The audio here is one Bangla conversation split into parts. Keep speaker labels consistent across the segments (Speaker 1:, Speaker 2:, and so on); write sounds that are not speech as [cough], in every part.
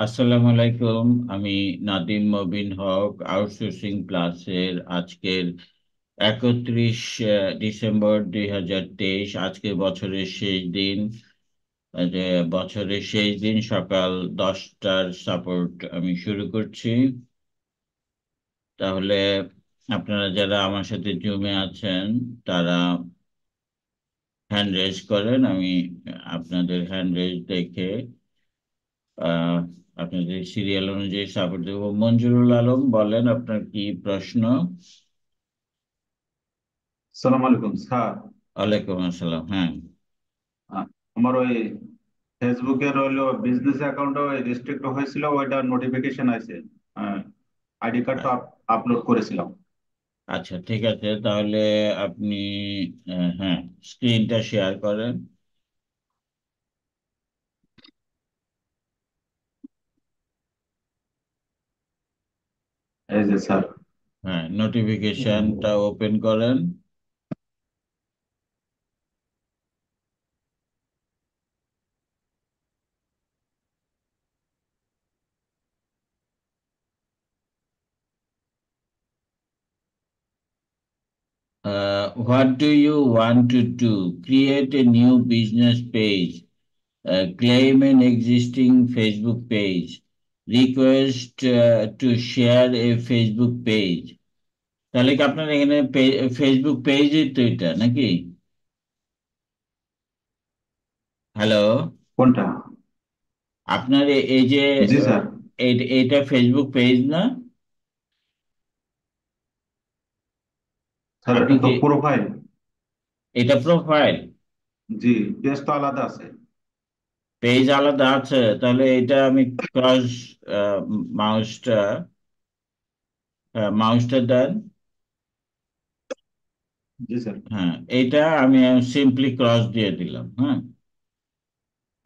Speaker 1: আসসালামু আলাইকুম। আমি নাদিম মবিন হক আউটসোর্সিং প্লাসের আজকের একত্রিশ ডিসেম্বর দুই হাজার তেইশ। আজকে বছরের শেষ দিন। বছরের শেষ দিন সকাল দশটার সাপোর্ট আমি শুরু করছি। তাহলে আপনারা যারা আমার সাথে জুমে আছেন, তারা হ্যান্ড রেজ করেন, আমি আপনাদের হ্যান্ড রেজ দেখে, আহ আপনাদের সিরিয়াল অনুযায়ী সাপোর্ট দেবো। মঞ্জুরুল আলম বলেন আপনার কি প্রশ্ন?
Speaker 2: সালাম আলাইকুম স্যার।
Speaker 1: ওয়ালাইকুম আসসালাম হ্যাঁ।
Speaker 2: আমার ওই ফেসবুকের হইল বিজনেস অ্যাকাউন্টে ওই রেস্ট্রিক্ট হয়েছিল ওইটা নোটিফিকেশন আছে আইডি কার্ডটা আপলোড করেছিলাম।
Speaker 1: আচ্ছা ঠিক আছে তাহলে আপনি হ্যাঁ স্ক্রিনটা শেয়ার করেন।
Speaker 2: স্যার
Speaker 1: হ্যাঁ নোটিফিকেশনটা ওপেন করেন Uh, what do you want to do? Create a new business page, uh, claim an existing Facebook page, Uh, to share a Facebook page. তাহলে কি আপনার এখানে ফেসবুক পেজই তো এটা নাকি? হ্যালো
Speaker 2: কোনটা?
Speaker 1: আপনার এই যে
Speaker 2: জি স্যার।
Speaker 1: এটা ফেসবুক পেজ না?
Speaker 2: স্যার
Speaker 1: আপনি
Speaker 2: এটা তো
Speaker 1: কি-
Speaker 2: প্রোফাইল
Speaker 1: এটা প্রোফাইল
Speaker 2: জি পেজ তো আলাদা আছে।
Speaker 1: পেজ আলাদা আছে তাহলে এটা আমি ক্রস মাউসটা মাউসটা দেন হ্যাঁ এইটা আমি সিম্পলি ক্রস দিয়ে দিলাম হ্যাঁ।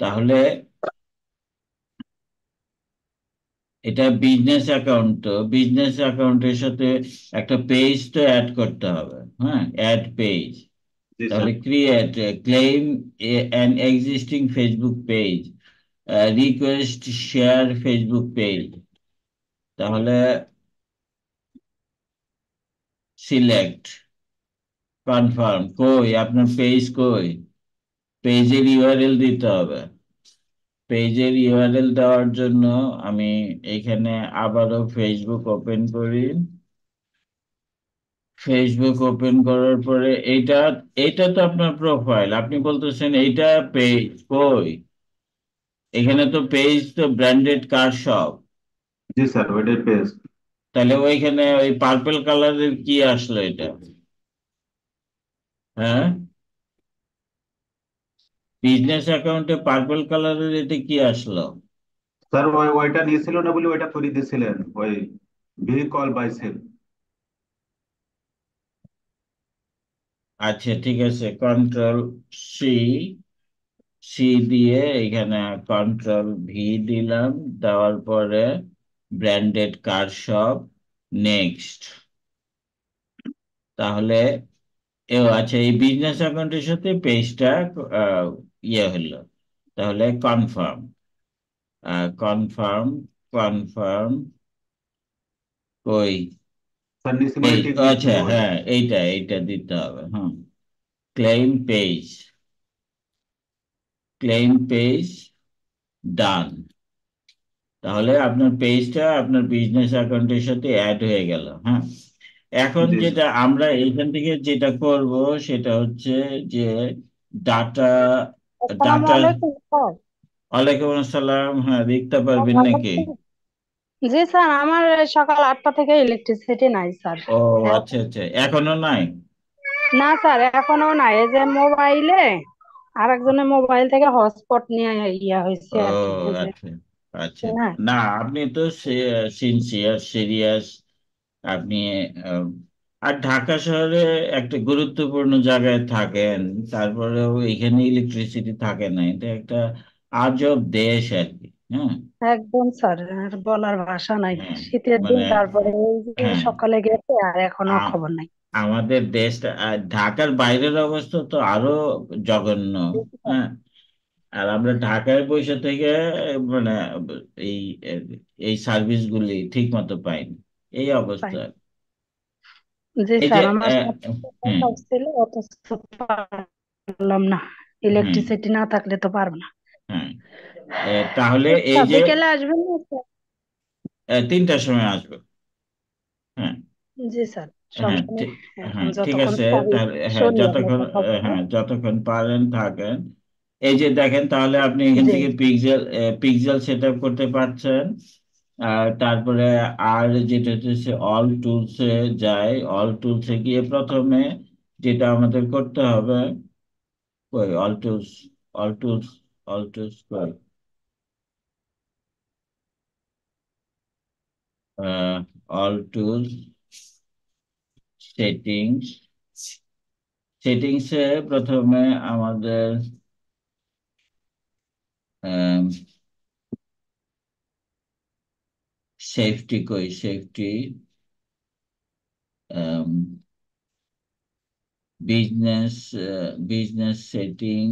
Speaker 1: তাহলে এটা বিজনেস অ্যাকাউন্ট তো বিজনেস অ্যাকাউন্টের সাথে একটা পেজ তো অ্যাড করতে হবে হ্যাঁ অ্যাড পেজ তাহলে create claim an existing Facebook page request share Facebook page তাহলে সিলেক্ট কনফার্ম কই? আপনার পেজ কই? পেজের ইউআরএল দিতে হবে। পেজের ইউআরএল দেওয়ার জন্য আমি এখানে আবারও ফেসবুক ওপেন করি। ফেসবুক ওপেন করার পরে এইটা এইটা তো আপনার প্রোফাইল আপনি বলতেছেন এইটা পেজ কই? এখানে তো পেজ তো ব্র্যান্ডেড কার শপ
Speaker 2: জি স্যার ওইটাই পেজ
Speaker 1: তাহলে ওইখানে ওই পার্পল কালারের কি আসলো এটা? হ্যাঁ? বিজনেস অ্যাকাউন্টে পার্পল কালারের এটা কি আসলো?
Speaker 2: স্যার ওই ওইটা নিয়েছিল না বলে ওইটা করে দিয়েছিলেন ওই ভেহিকল বাই সেল
Speaker 1: আচ্ছা ঠিক আছে। কন্ট্রোল সি সি দিয়ে এখানে কন্ট্রোল ভি দিলাম। দেওয়ার পরে ব্র্যান্ডেড কার শপ নেক্সট তাহলে আচ্ছা এই বিজনেস অ্যাকাউন্টের সাথে পেজটা ইয়ে হলো। তাহলে কনফার্ম কনফার্ম কনফার্ম ওই আচ্ছা হ্যাঁ এইটা এইটা দিতে হবে হ্যাঁ claim page claim page done তাহলে আপনার পেজটা আপনার বিজনেস অ্যাকাউন্টের সাথে অ্যাড হয়ে গেল হ্যাঁ। এখন যেটা আমরা এইখান থেকে যেটা করব সেটা হচ্ছে যে ডাটা ডাটা ওয়ালাইকুম আসসালাম হ্যাঁ দেখতে পারবেন নাকি?
Speaker 3: জি স্যার আমার সকাল আটটা থেকে ইলেকট্রিসিটি নাই স্যার।
Speaker 1: ও আচ্ছা আচ্ছা। এখনও নাই?
Speaker 3: না স্যার এখনও নাই। এই যে মোবাইলে আরেকজনের মোবাইল থেকে হটস্পট নিয়ে ইয়া হয়েছে আর কি
Speaker 1: আচ্ছা আচ্ছা।
Speaker 3: না
Speaker 1: না আপনি তো সিনসিয়ার সিরিয়াস আপনি আহ, আর ঢাকা শহরে একটা গুরুত্বপূর্ণ জায়গায় থাকেন তারপরেও এখানে ইলেকট্রিসিটি থাকে না। এটা একটা আজব দেশ আর কি।
Speaker 3: একদম স্যার আর বলার ভাষা নাই।
Speaker 1: হ্যাঁ
Speaker 3: শীতের দিন
Speaker 1: মানে
Speaker 3: তারপরে এই যে
Speaker 1: হ্যাঁ।
Speaker 3: সকালে গেছে আর এখনও
Speaker 1: আ-
Speaker 3: খবর নাই।
Speaker 1: আমাদের দেশটা আর ঢাকার বাইরের অবস্থা তো আরও জঘন্য হ্যাঁ। আর আমরা ঢাকায় বসে থেকে মানে এই এই সার্ভিস গুলি ঠিক মতো পাইনি। এই অবস্থা
Speaker 3: জি
Speaker 1: এই যে
Speaker 3: স্যার আমার
Speaker 1: আহ, হুম।
Speaker 3: সাথে ছিল অথচ পারলাম না। ইলেকট্রিসিটি না থাকলে তো পারব না।
Speaker 1: হ্যাঁ। তাহলে এই যে
Speaker 3: বিকেলে আসবেন না
Speaker 1: তিনটার সময় আসবে। হ্যাঁ।
Speaker 3: জি স্যার।
Speaker 1: হ্যাঁ
Speaker 3: এখন
Speaker 1: হ্যাঁ ঠিক আছে হ্যাঁ যতক্ষণ হ্যাঁ যতক্ষণ পারেন থাকেন। এই যে দেখেন তাহলে আপনি এখান থেকে পিক্সেল পিক্সেল সেট আপ করতে পারছেন। আর তারপরে আর যেটা হচ্ছে অল টুলসে যায় অল টুলসে গিয়ে প্রথমে যেটা আমাদের করতে হবে কই? All tools all tools all tools কই? অল টুলস সেটিংস সেটিংসে প্রথমে আমাদের সেফটি কই safety business business setting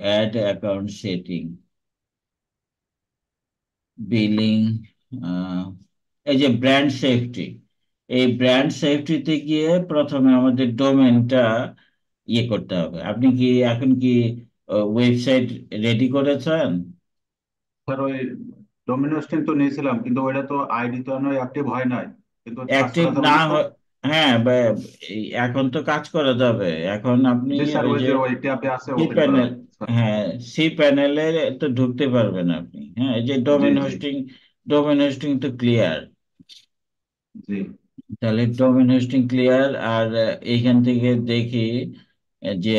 Speaker 1: ad account setting billing এই যে ব্র্যান্ড সেফটি এই ব্র্যান্ড সেফটিতে গিয়ে প্রথমে আমাদের ডোমেনটা ইয়ে করতে হবে। আপনি কি এখন কি ওয়েবসাইট রেডি করেছেন?
Speaker 2: স্যার ওই ডোমিন হোস্টিং তো নিয়েছিলাম কিন্তু ওইটা তো আইডি তো এখনও অ্যাক্টিভ হয় নাই। কিন্তু
Speaker 1: অ্যাক্টিভ না হয় এখন তো কাজ করা যাবে। এখন আপনি
Speaker 2: স্যার
Speaker 1: ওই
Speaker 2: ওই
Speaker 1: যে
Speaker 2: যে ওই ট্যাবে আছে
Speaker 1: সি প্যানেল হ্যাঁ সি প্যানেলে তো ঢুকতে পারবেন আপনি। হ্যাঁ এই যে ডোমেন হোস্টিং ডোমেন হোস্টিং তো ক্লিয়ার
Speaker 2: জি।
Speaker 1: তাহলে ডোমেন হোস্টিং ক্লিয়ার আর এইখান থেকে দেখি যে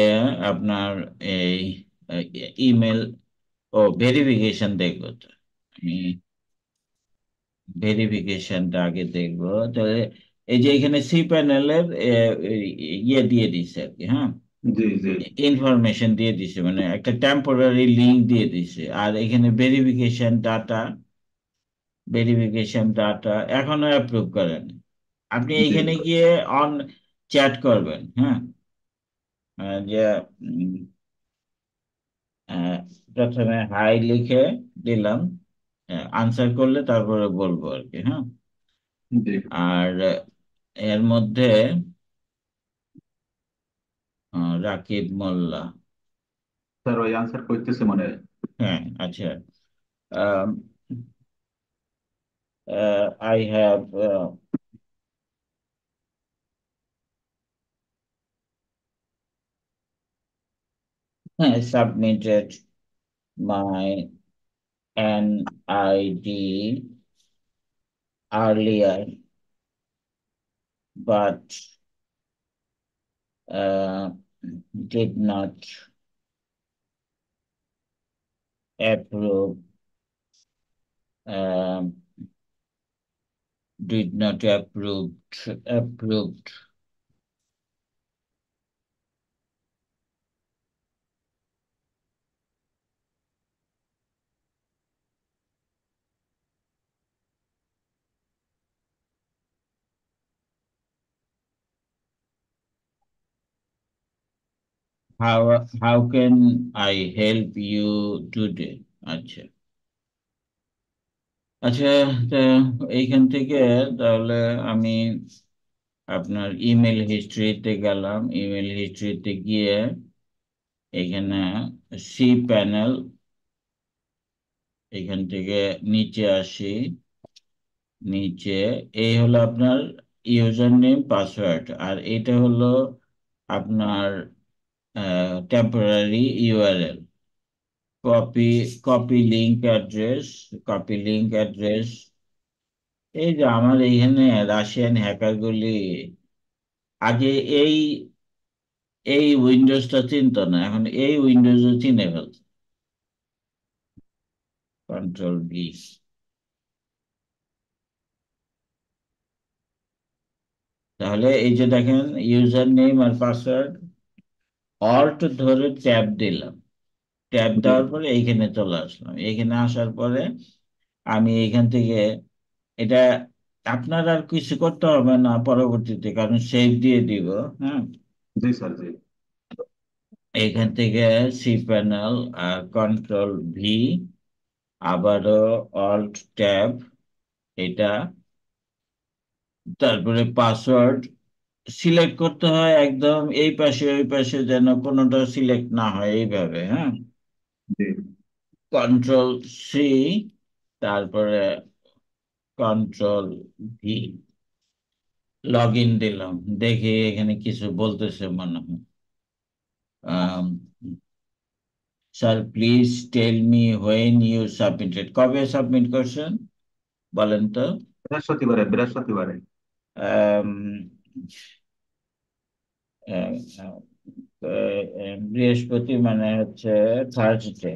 Speaker 1: আপনার এই ইমেল ও ভেরিফিকেশন দেখব তো। আমি ভেরিফিকেশনটা আগে দেখব। তাহলে এই যে এখানে সি প্যানেলের ইয়ে দিয়ে দিছে আর কি হ্যাঁ? ইনফরমেশন দিয়ে দিছে মানে একটা টেম্পোরারি লিঙ্ক দিয়ে দিছে। আর এখানে ভেরিফিকেশন ডাটা ভেরিফিকেশন ডাটা এখনও অ্যাপ্রুভ করেন। আপনি
Speaker 2: জি।
Speaker 1: এইখানে গিয়ে অন চ্যাট করবেন হ্যাঁ? যে প্রথমে হাই লিখে দিলাম আনসার করলে তারপরে বলব আর কি হ্যাঁ? আর এর মধ্যে রাকিব মোল্লা।
Speaker 2: স্যার ওই আনসার করতেছে মনে হয়।
Speaker 1: হ্যাঁ আচ্ছা। Uh, I have uh, submitted my NID earlier, but uh, did not approve, um, did not approved approved how how can I help you today? Acha. আচ্ছা এইখান থেকে তাহলে আমি আপনার ইমেল হিস্ট্রিতে গেলাম। ইমেল হিস্ট্রিতে গিয়ে এখানে সি প্যানেল এখান থেকে নিচে আসি। নিচে এই হলো আপনার ইউজার নেম পাসওয়ার্ড আর এটা হলো আপনার temporary URL copy copy link address copy link address এই যে আমার এইখানে রাশিয়ান হ্যাকারগুলি আগে এই এই উইন্ডোজটা চিনতো না, এখন এই উইন্ডোজও চিনে ফেলছে। কন্ট্রোল বি তাহলে এই যে দেখেন ইউজার নেম আর পাসওয়ার্ড অল্ট ধরে ট্যাব দিলাম। ট্যাব দেওয়ার পরে এইখানে চলে আসলাম। এইখানে আসার পরে আমি এইখান থেকে এটা আপনার আর কিছু করতে হবে না পরবর্তীতে কারণ সেভ দিয়ে দিব হ্যাঁ?
Speaker 2: জি স্যার জি।
Speaker 1: এখান থেকে সি প্যানেল আর কন্ট্রোল ভি আবারও অল্ট ট্যাব এটা তারপরে পাসওয়ার্ড সিলেক্ট করতে হয় একদম এই পাশে ওই পাশে যেন কোনোটা সিলেক্ট না হয় এইভাবে হ্যাঁ? কন্ট্রোল সি তারপরে কন্ট্রোল ভি লগ ইন দিলাম। দেখি এখানে কিছু বলতেছে মনে হয়। Sir please tell me when you submitted কবে সাবমিট করছেন? বলেন তো।
Speaker 2: বৃহস্পতিবারে বৃহস্পতিবারে।
Speaker 1: বৃহস্পতি মানে হচ্ছে থার্সডে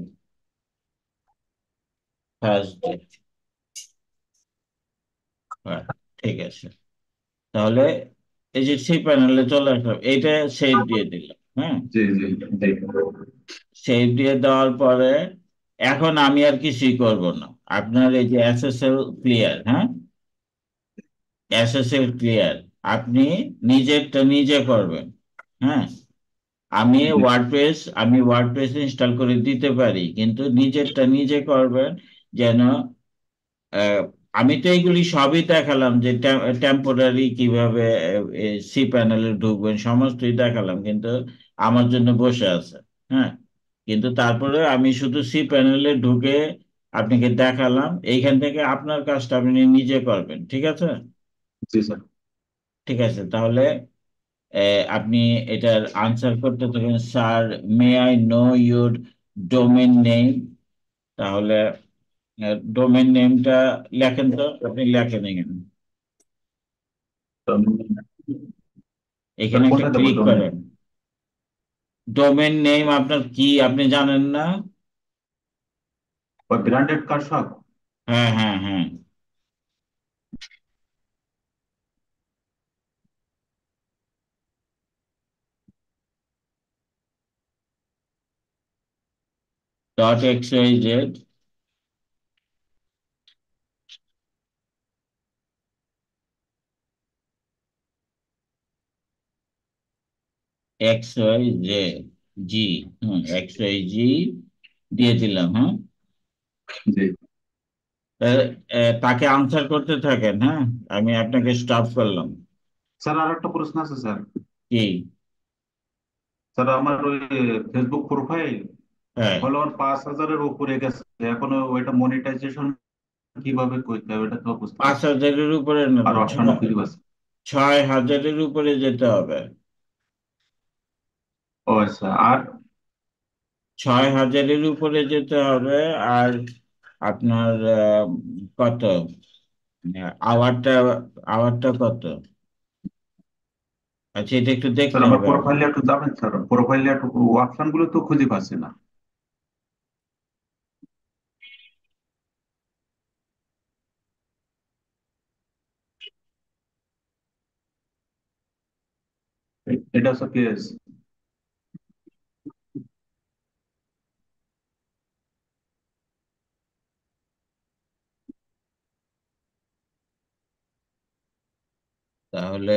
Speaker 1: থার্সডে হ্যাঁ ঠিক আছে। তাহলে এই যে সেই প্যানেলে চলে আসলাম এইটা সেভ দিয়ে দিলাম হ্যাঁ সেভ দিয়ে দেওয়ার পরে এখন আমি আর কিছুই করব না। আপনার এই যে এসএসএল ক্লিয়ার হ্যাঁ? এসএসএল ক্লিয়ার আপনি নিজেরটা নিজে করবেন হ্যাঁ? আমি ওয়ার্ডপ্রেস আমি ওয়ার্ডপ্রেস ইনস্টল করে দিতে পারি কিন্তু নিজেরটা নিজে করবেন যেন আমি তো এইগুলি সবই দেখালাম যে টেম্পোরারি কীভাবে সি প্যানেলে ঢুকবেন সমস্তই দেখালাম কিন্তু আমার জন্য বসে আছে হ্যাঁ? কিন্তু তারপরে আমি শুধু সি প্যানেলে ঢুকে আপনাকে দেখালাম এইখান থেকে আপনার কাজটা আপনি নিজে করবেন ঠিক আছে?
Speaker 2: জি স্যার।
Speaker 1: ঠিক আছে তাহলে আপনি এটার আনসার করতে থাকেন sir may I know your domain name তাহলে ডোমেন নেমটা লেখেন তো? আপনি লেখেন এখানে। এখানে একটা
Speaker 2: কোনটা দেবো
Speaker 1: ক্লিক
Speaker 2: domain?
Speaker 1: করেন। ডোমেন নেম আপনার কি আপনি জানেন না?
Speaker 2: ওই ব্র্যান্ডেড কার শপ
Speaker 1: হ্যাঁ হ্যাঁ হ্যাঁ। Dot X X Y J G হুম এক্স ওয়াই জি। দিয়ে দিলাম হ্যাঁ তাকে আনসার করতে থাকেন হ্যাঁ? আমি আপনাকে স্টপ করলাম।
Speaker 2: স্যার আর একটা প্রশ্ন আছে স্যার।
Speaker 1: কি?
Speaker 2: স্যার আমার ওই ফেসবুক প্রোফাইল ফলোয়ার পাঁচ হাজারের উপরে গেছে। এখনও ওইটা মনিটাইজেশন কীভাবে করতে হবে এটা তো বুঝতে
Speaker 1: পাঁচ হাজারের উপরে না
Speaker 2: আর অপশন খুঁজে পাচ্ছি
Speaker 1: ছয় হাজারের উপরে যেতে হবে।
Speaker 2: ও আচ্ছা আর
Speaker 1: ছয় হাজারের উপরে যেতে হবে আর আপনার কত? আওয়ারটা আওয়ারটা কত? আচ্ছা এটা একটু
Speaker 2: স্যার
Speaker 1: দেখতে
Speaker 2: আমার
Speaker 1: হবে।
Speaker 2: প্রোফাইলে একটু যাবেন স্যার প্রোফাইলে একটু অপশনগুলো তো খুঁজে পাচ্ছি না। এটা হচ্ছে পেজ
Speaker 1: তাহলে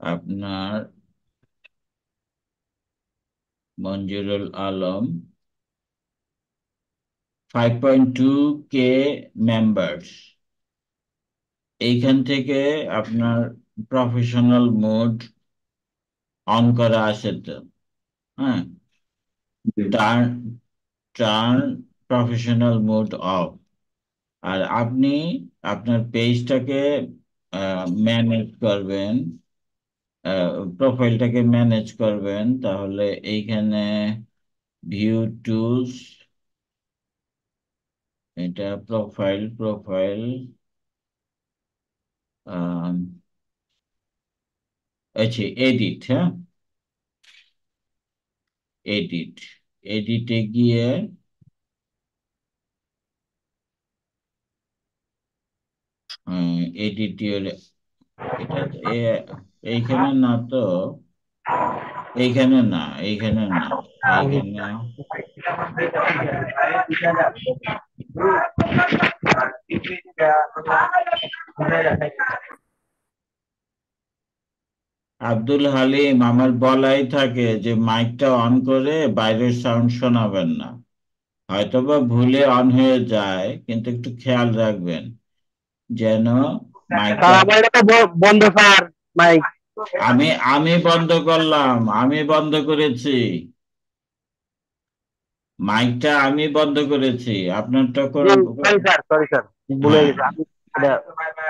Speaker 1: আপনার Manjurul Alam five point two K members এইখান থেকে আপনার প্রফেশনাল মোড অন করা আছে তো হ্যাঁ? Turn turn professional mode off আর আপনি আপনার পেজটাকে ম্যানেজ করবেন প্রোফাইলটাকে ম্যানেজ করবেন, তাহলে এইখানে ভিউ টুলস এটা প্রোফাইল প্রোফাইল আচ্ছা এডিট হ্যাঁ? এডিট এডিটে গিয়ে এডিটিওর এটা এইখানে না তো এইখানে না এইখানে না। আব্দুল হালিম, আমার বলাই থাকে যে মাইকটা অন করে বাইরের সাউন্ড শোনাবেন না। হয়তোবা ভুলে অন হয়ে যায়, কিন্তু একটু খেয়াল রাখবেন। যেন
Speaker 4: বন্ধ স্যার মাইক।
Speaker 1: আমি আমি বন্ধ করলাম আমি বন্ধ করেছি। মাইকটা আমি বন্ধ করেছি আপনারটা হ্যাঁ।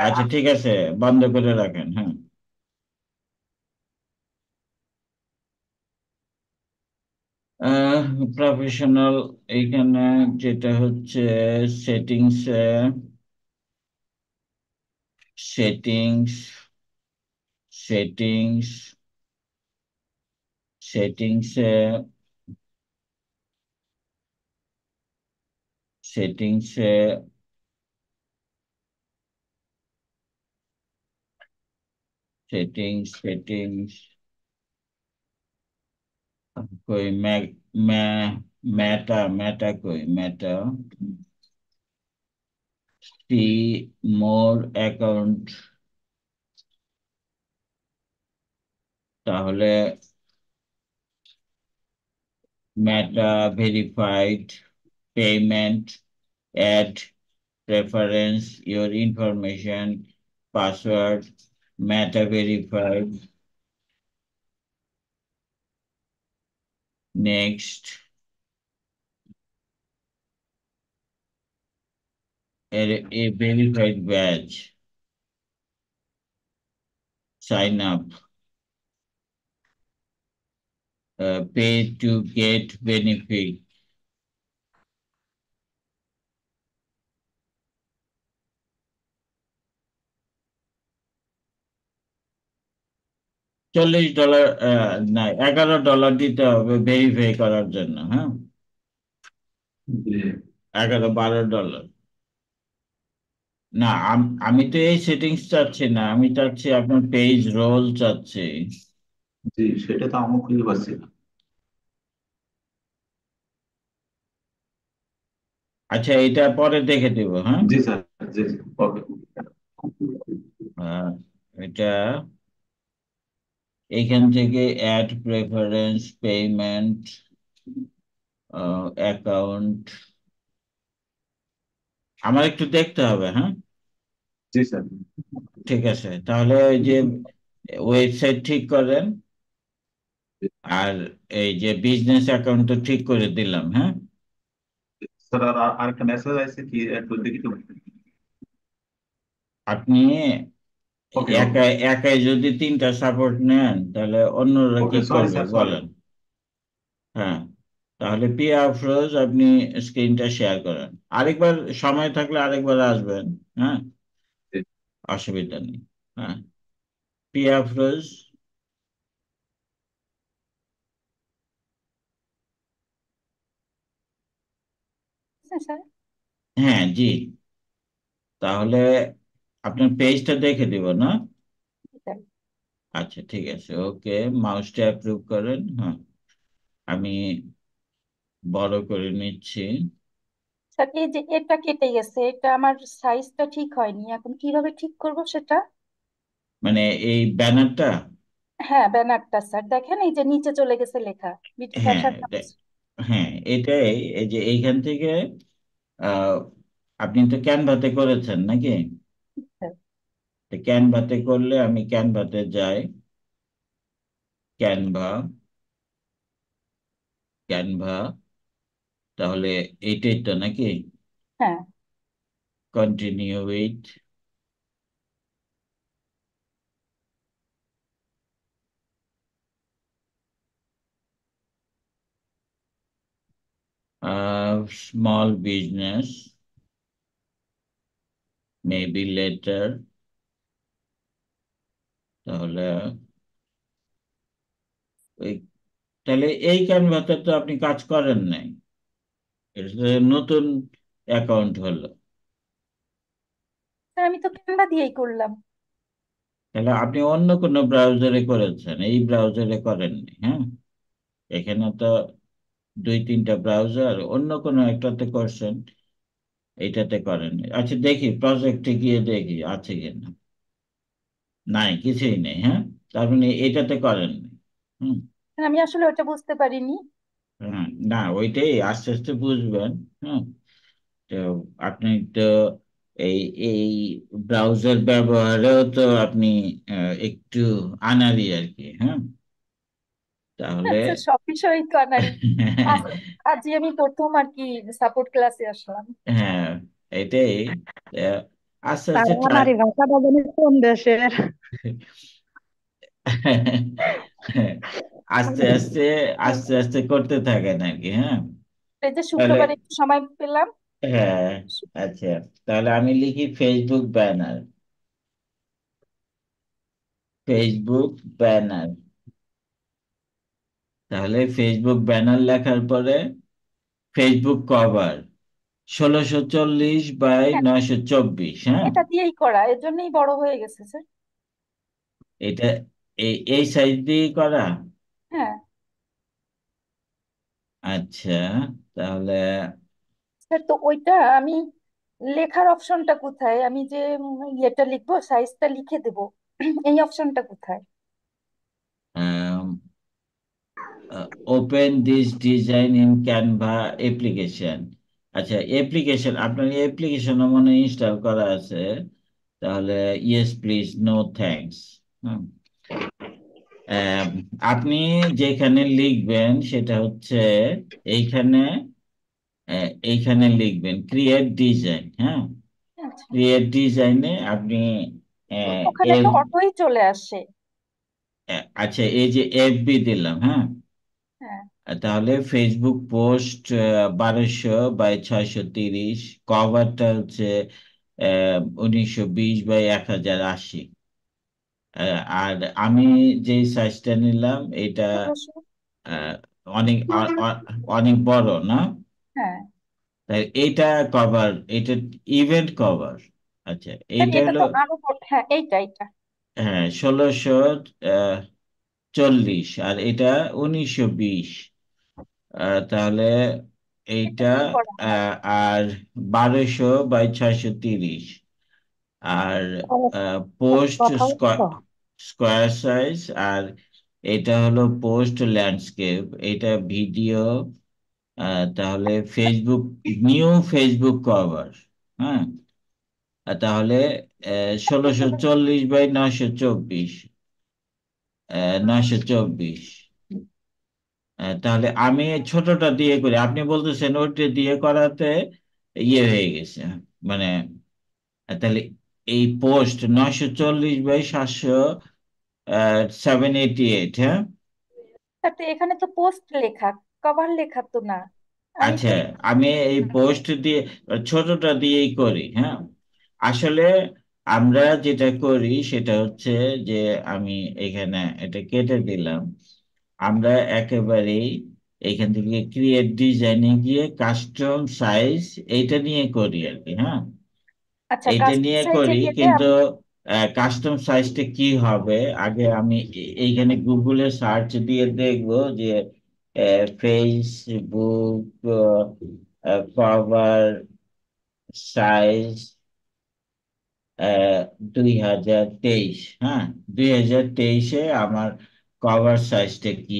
Speaker 1: আচ্ছা ঠিক আছে বন্ধ করে রাখেন হ্যাঁ। প্রফেশনাল এইখানে যেটা হচ্ছে settings settings. Settings. Settings settings, settings uh, settings uh, settings. See more account তাহলে মেটা verified payment add preference your information password meta verified next a, a verified badge sign up. Uh, pay to get benefit. চল্লিশ ডলার না এগারো ডলার দিতে হবে ভেরিফাই করার জন্য হ্যাঁ? এগারো বারো ডলার না আম- তো এই সেটিংস চাচ্ছি না আমি চাচ্ছি আপনার পেজ রোল চাচ্ছি।
Speaker 2: জি সেটা তো আমি খুঁজে পাচ্ছি না।
Speaker 1: আচ্ছা এটা পরে দেখে দিব হ্যাঁ?
Speaker 2: জি স্যার জি ওকে
Speaker 1: এটা এইখান থেকে অ্যাড প্রেফারেন্স পেমেন্ট অ্যাকাউন্ট আমার একটু দেখতে হবে হ্যাঁ?
Speaker 2: জি স্যার
Speaker 1: ঠিক আছে তাহলে ওই যে ওয়েবসাইট ঠিক করেন আর এই যে বিজনেস অ্যাকাউন্ট তো ঠিক করে দিলাম হ্যাঁ?
Speaker 2: স্যার আর মেসেজ আছে কি একটু দেখি তো
Speaker 1: আপনি একাই একাই যদি তিনটা সাপোর্ট নেন তাহলে অন্যরা কি করবে বলেন? হ্যাঁ তাহলে পিয়া আফরোজ আপনি স্ক্রিনটা শেয়ার করেন। আরেকবার সময় থাকলে আরেকবার আসবেন হ্যাঁ? অসুবিধা নেই হ্যাঁ? পিয়া আফরোজ হ্যাঁ জি। তাহলে আপনার পেজটা দেখে দিব না? আচ্ছা ঠিক আছে ওকে। মাউসটা অ্যাপ্রুভ করেন হ্যাঁ। আমি বড় করে নিচ্ছি।
Speaker 5: স্যার এই যে এটা কেটে গেছে এটা আমার সাইজটা ঠিক হয়নি এখন কীভাবে ঠিক করব সেটা?
Speaker 1: মানে এই ব্যানারটা?
Speaker 5: হ্যাঁ ব্যানারটা স্যার দেখেন এই যে নিচে চলে গেছে লেখা বিট
Speaker 1: হ্যাঁ
Speaker 5: ক্যাশার
Speaker 1: এটা- হ্যাঁ এটাই এই যে এইখান থেকে আহ, আপনি তো ক্যানভাতে করেছেন নাকি? তো ক্যানভাতে করলে আমি ক্যানভাতে যাই ক্যানভা ক্যানভা তাহলে এইটাই তো নাকি?
Speaker 5: হ্যাঁ।
Speaker 1: Continue with small business maybe later তাহলে তাহলে এই ক্যানভাতে তো আপনি কাজ করেন নাই। এটা নতুন অ্যাকাউন্ট হলো।
Speaker 5: স্যার আমি তো ক্যানভা দিয়েই করলাম।
Speaker 1: তাহলে আপনি অন্য কোনো ব্রাউজারে করেছেন? এই ব্রাউজারে করেননি হ্যাঁ? এখানে তো দুই তিনটা ব্রাউজার অন্য কোনো একটাতে করছেন এইটাতে করেননি। আচ্ছা দেখি প্রজেক্টে গিয়ে দেখি আছে কিনা। নাই কিছুই নেই হ্যাঁ? তার মানে এটাতে করেন হুম?
Speaker 5: আমি আসলে ওটা বুঝতে পারিনি।
Speaker 1: হ্যাঁ না ওইটাই আস্তে আস্তে বুঝবেন হ্যাঁ তো আপনি তো এই এই ব্রাউজার ব্যবহারেও তো আপনি আহ, একটু আনারি আর কি হ্যাঁ তাহলে
Speaker 5: আচ্ছা সব বিষয়ই তো আনাড়ি। [laughs] আজ আজই আমি প্রথম আর কি সাপোর্ট ক্লাসে আসলাম।
Speaker 1: হ্যাঁ এটাই আহ, আস্তে আস্তে try-
Speaker 3: আনারি ভাষাটা জানি কোন দেশের। [laughs]
Speaker 1: আস্তে আস্তে আস্তে আস্তে করতে থাকেন আর কি হ্যাঁ?
Speaker 5: এই যে
Speaker 1: তাহলে
Speaker 5: শুক্রবার একটু সময় পেলাম।
Speaker 1: হ্যাঁ আচ্ছা। তাহলে আমি লিখি ফেসবুক ব্যানার ফেসবুক ব্যানার তাহলে ফেসবুক ব্যানার লেখার পরে ফেসবুক কভার ষোলোশো চল্লিশ বাই
Speaker 5: হ্যাঁ।
Speaker 1: নয়শো চব্বিশ হ্যাঁ?
Speaker 5: এটা দিয়েই করা এর জন্যই বড় হয়ে গেছে স্যার।
Speaker 1: এটা এই এই সাইজ দিয়ে করা?
Speaker 5: হ্যাঁ।
Speaker 1: আচ্ছা তাহলে
Speaker 5: স্যার তো ওইটা আমি লেখার অপশনটা কোথায়? আমি যে উম, ইয়েটা লিখব সাইজটা লিখে দেব এই অপশনটা কোথায়?
Speaker 1: Open this design in Canva application আচ্ছা অ্যাপ্লিকেশন আপনার অ্যাপ্লিকেশনও মনে ইনস্টল করা আছে। তাহলে ইয়েস প্লিজ নো থ্যাঙ্কস আপনি যেখানে লিখবেন সেটা হচ্ছে এইখানে এইখানে লিখবেন ক্রিয়েট ডিজাইন হ্যাঁ?
Speaker 5: আচ্ছা।
Speaker 1: ক্রিয়েট ডিজাইনে আপনি
Speaker 5: ওখানে তো অটোই চলে আসে।
Speaker 1: আচ্ছা এই যে এফবি দিলাম হ্যাঁ?
Speaker 5: হ্যাঁ।
Speaker 1: তাহলে ফেসবুক পোস্ট বারোশো বাই ছয়শো তিরিশ কভারটা হচ্ছে উনিশশো বিশ বাই এক হাজার আশি। আর আমি যে সাইজটা নিলাম এটা অনেক অনেক বড় না?
Speaker 5: হ্যাঁ।
Speaker 1: এইটা কভার এটা ইভেন্ট কভার আচ্ছা এইটা হলো
Speaker 5: হ্যাঁ এইটা এইটা।
Speaker 1: হ্যাঁ ষোলোশো চল্লিশ আর এটা উনিশশো বিশ। তাহলে এইটা আর বারোশো বাই ছয়শো তিরিশ। আর পোস্ট স্কোয়ার সাইজ আর এটা হলো পোস্ট ল্যান্ডস্কেপ এটা ভিডিও তাহলে ফেসবুক নিউ ফেসবুক কভার হ্যাঁ? তাহলে ষোলোশো চল্লিশ বাই নয়শো চব্বিশ নয়শো চব্বিশ। তাহলে আমি ছোটটা দিয়ে করি আপনি বলতেছেন ওইটা দিয়ে করাতে ইয়ে হয়ে গেছে মানে তাহলে এই পোস্ট নয়শো চল্লিশ বাই সাতশো সেভেন এইটি এইট হ্যাঁ?
Speaker 5: স্যার তো এখানে তো পোস্ট লেখা কভার লেখা তো না।
Speaker 1: আচ্ছা আমি এই পোস্ট দিয়ে ছোটটা দিয়েই করি হ্যাঁ? আসলে আমরা যেটা করি সেটা হচ্ছে যে আমি এখানে এটা কেটে দিলাম। আমরা একেবারেই এখান থেকে ক্রিয়েট ডিজাইনে গিয়ে কাস্টম সাইজ এইটা নিয়ে করি আর কি হ্যাঁ?
Speaker 5: আচ্ছা
Speaker 1: এইটা
Speaker 5: কাস্টম
Speaker 1: নিয়ে
Speaker 5: সাইজে
Speaker 1: করি
Speaker 5: গেলে
Speaker 1: কিন্তু
Speaker 5: আমি
Speaker 1: কাস্টম সাইজটা কি হবে? আগে আমি এ- এইখানে গুগলে সার্চ দিয়ে দেখব যে ফেসবুক কভার সাইজ দুই হাজার তেইশ হ্যাঁ? দুই হাজার তেইশে আমার কভার সাইজটা কি?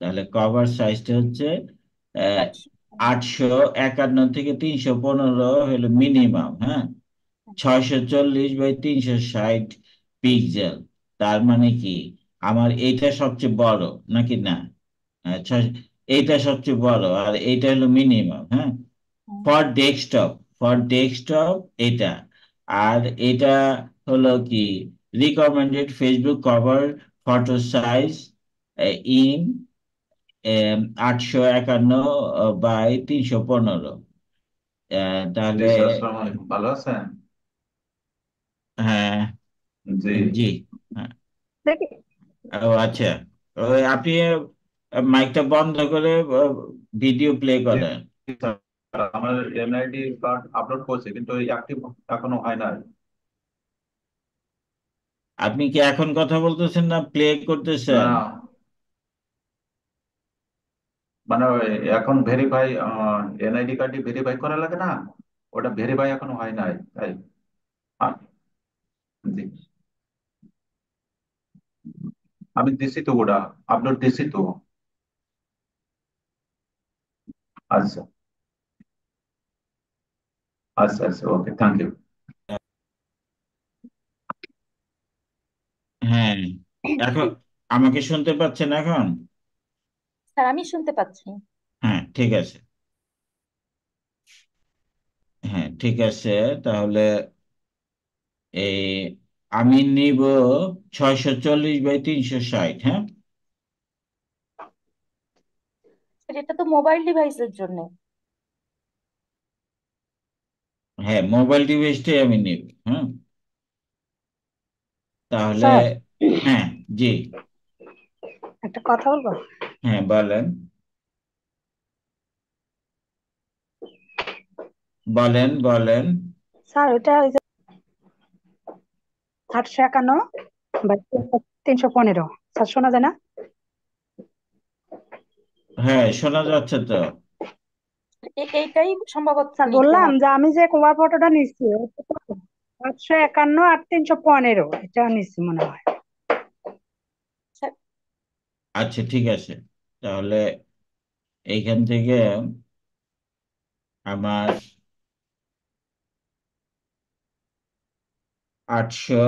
Speaker 1: তাহলে কভার সাইজটা হচ্ছে আহ,
Speaker 5: আচ্ছা
Speaker 1: আটশো একান্ন থেকে তিনশো পনেরো হলো মিনিমাম হ্যাঁ? ছয়শো চল্লিশ বাই তিনশো ষাট পিক্সেল। তার মানে কি? আমার এইটা সবচেয়ে বড় নাকি না? এইটা সবচেয়ে বড় আর এইটা হলো মিনিমাম হ্যাঁ? ফর ডেস্কটপ ফর ডেস্কটপ এটা আর এটা হলো কি? Recommended Facebook cover photo size in আটশো একান্ন বাই তিনশো পনেরো। তাহলে
Speaker 2: ভালো আছেন জি।
Speaker 1: জি। ও আচ্ছা। আপনি মাইকটা বন্ধ করে ভিডিও প্লে করেন।
Speaker 2: আমার এনআইডি কার্ড আপলোড করছে কিন্তু অ্যাক্টিভ এখনও হয় না।
Speaker 1: আপনি কি এখন কথা বলতেছেন না প্লে করতেছেন?
Speaker 2: না। মানে এখন ভেরিফাই এনআইডি কার্ডটি ভেরিফাই করা লাগে না? ওটা ভেরিফাই এখনও হয় নাই তাই। জি। আমি দিছি তো ওটা আপলোড দিছি তো আচ্ছা। আচ্ছা আচ্ছা ওকে থ্যাংক ইউ
Speaker 1: হ্যাঁ এখন আমাকে শুনতে পাচ্ছেন এখন?
Speaker 5: স্যার আমি শুনতে পাচ্ছি।
Speaker 1: হ্যাঁ ঠিক আছে। হ্যাঁ ঠিক আছে তাহলে এই আমি নিব ছয়শো চল্লিশ বাই তিনশো ষাট হ্যাঁ?
Speaker 5: এটা তো মোবাইল ডিভাইসের জন্য।
Speaker 1: হ্যাঁ মোবাইল ডিভাইসটাই আমি নিব হ্যাঁ? তাহলে হ্যাঁ জি।
Speaker 3: একটা কথা বলব?
Speaker 1: হ্যাঁ বলেন। বলেন বলেন।
Speaker 3: স্যার যে আটশো একান্ন বা তিনশো পনেরো। স্যার শোনা যায় না?
Speaker 1: হ্যাঁ শোনা যাচ্ছে তো।
Speaker 5: এইটাই সম্ভবত
Speaker 3: বললাম যে আমি যে কভার ফটোটা নিচ্ছি আটশো একান্ন আর তিনশো পনেরো এটা নিচ্ছি মনে হয়।
Speaker 1: আচ্ছা ঠিক আছে। তাহলে এইখান থেকে আমার আটশো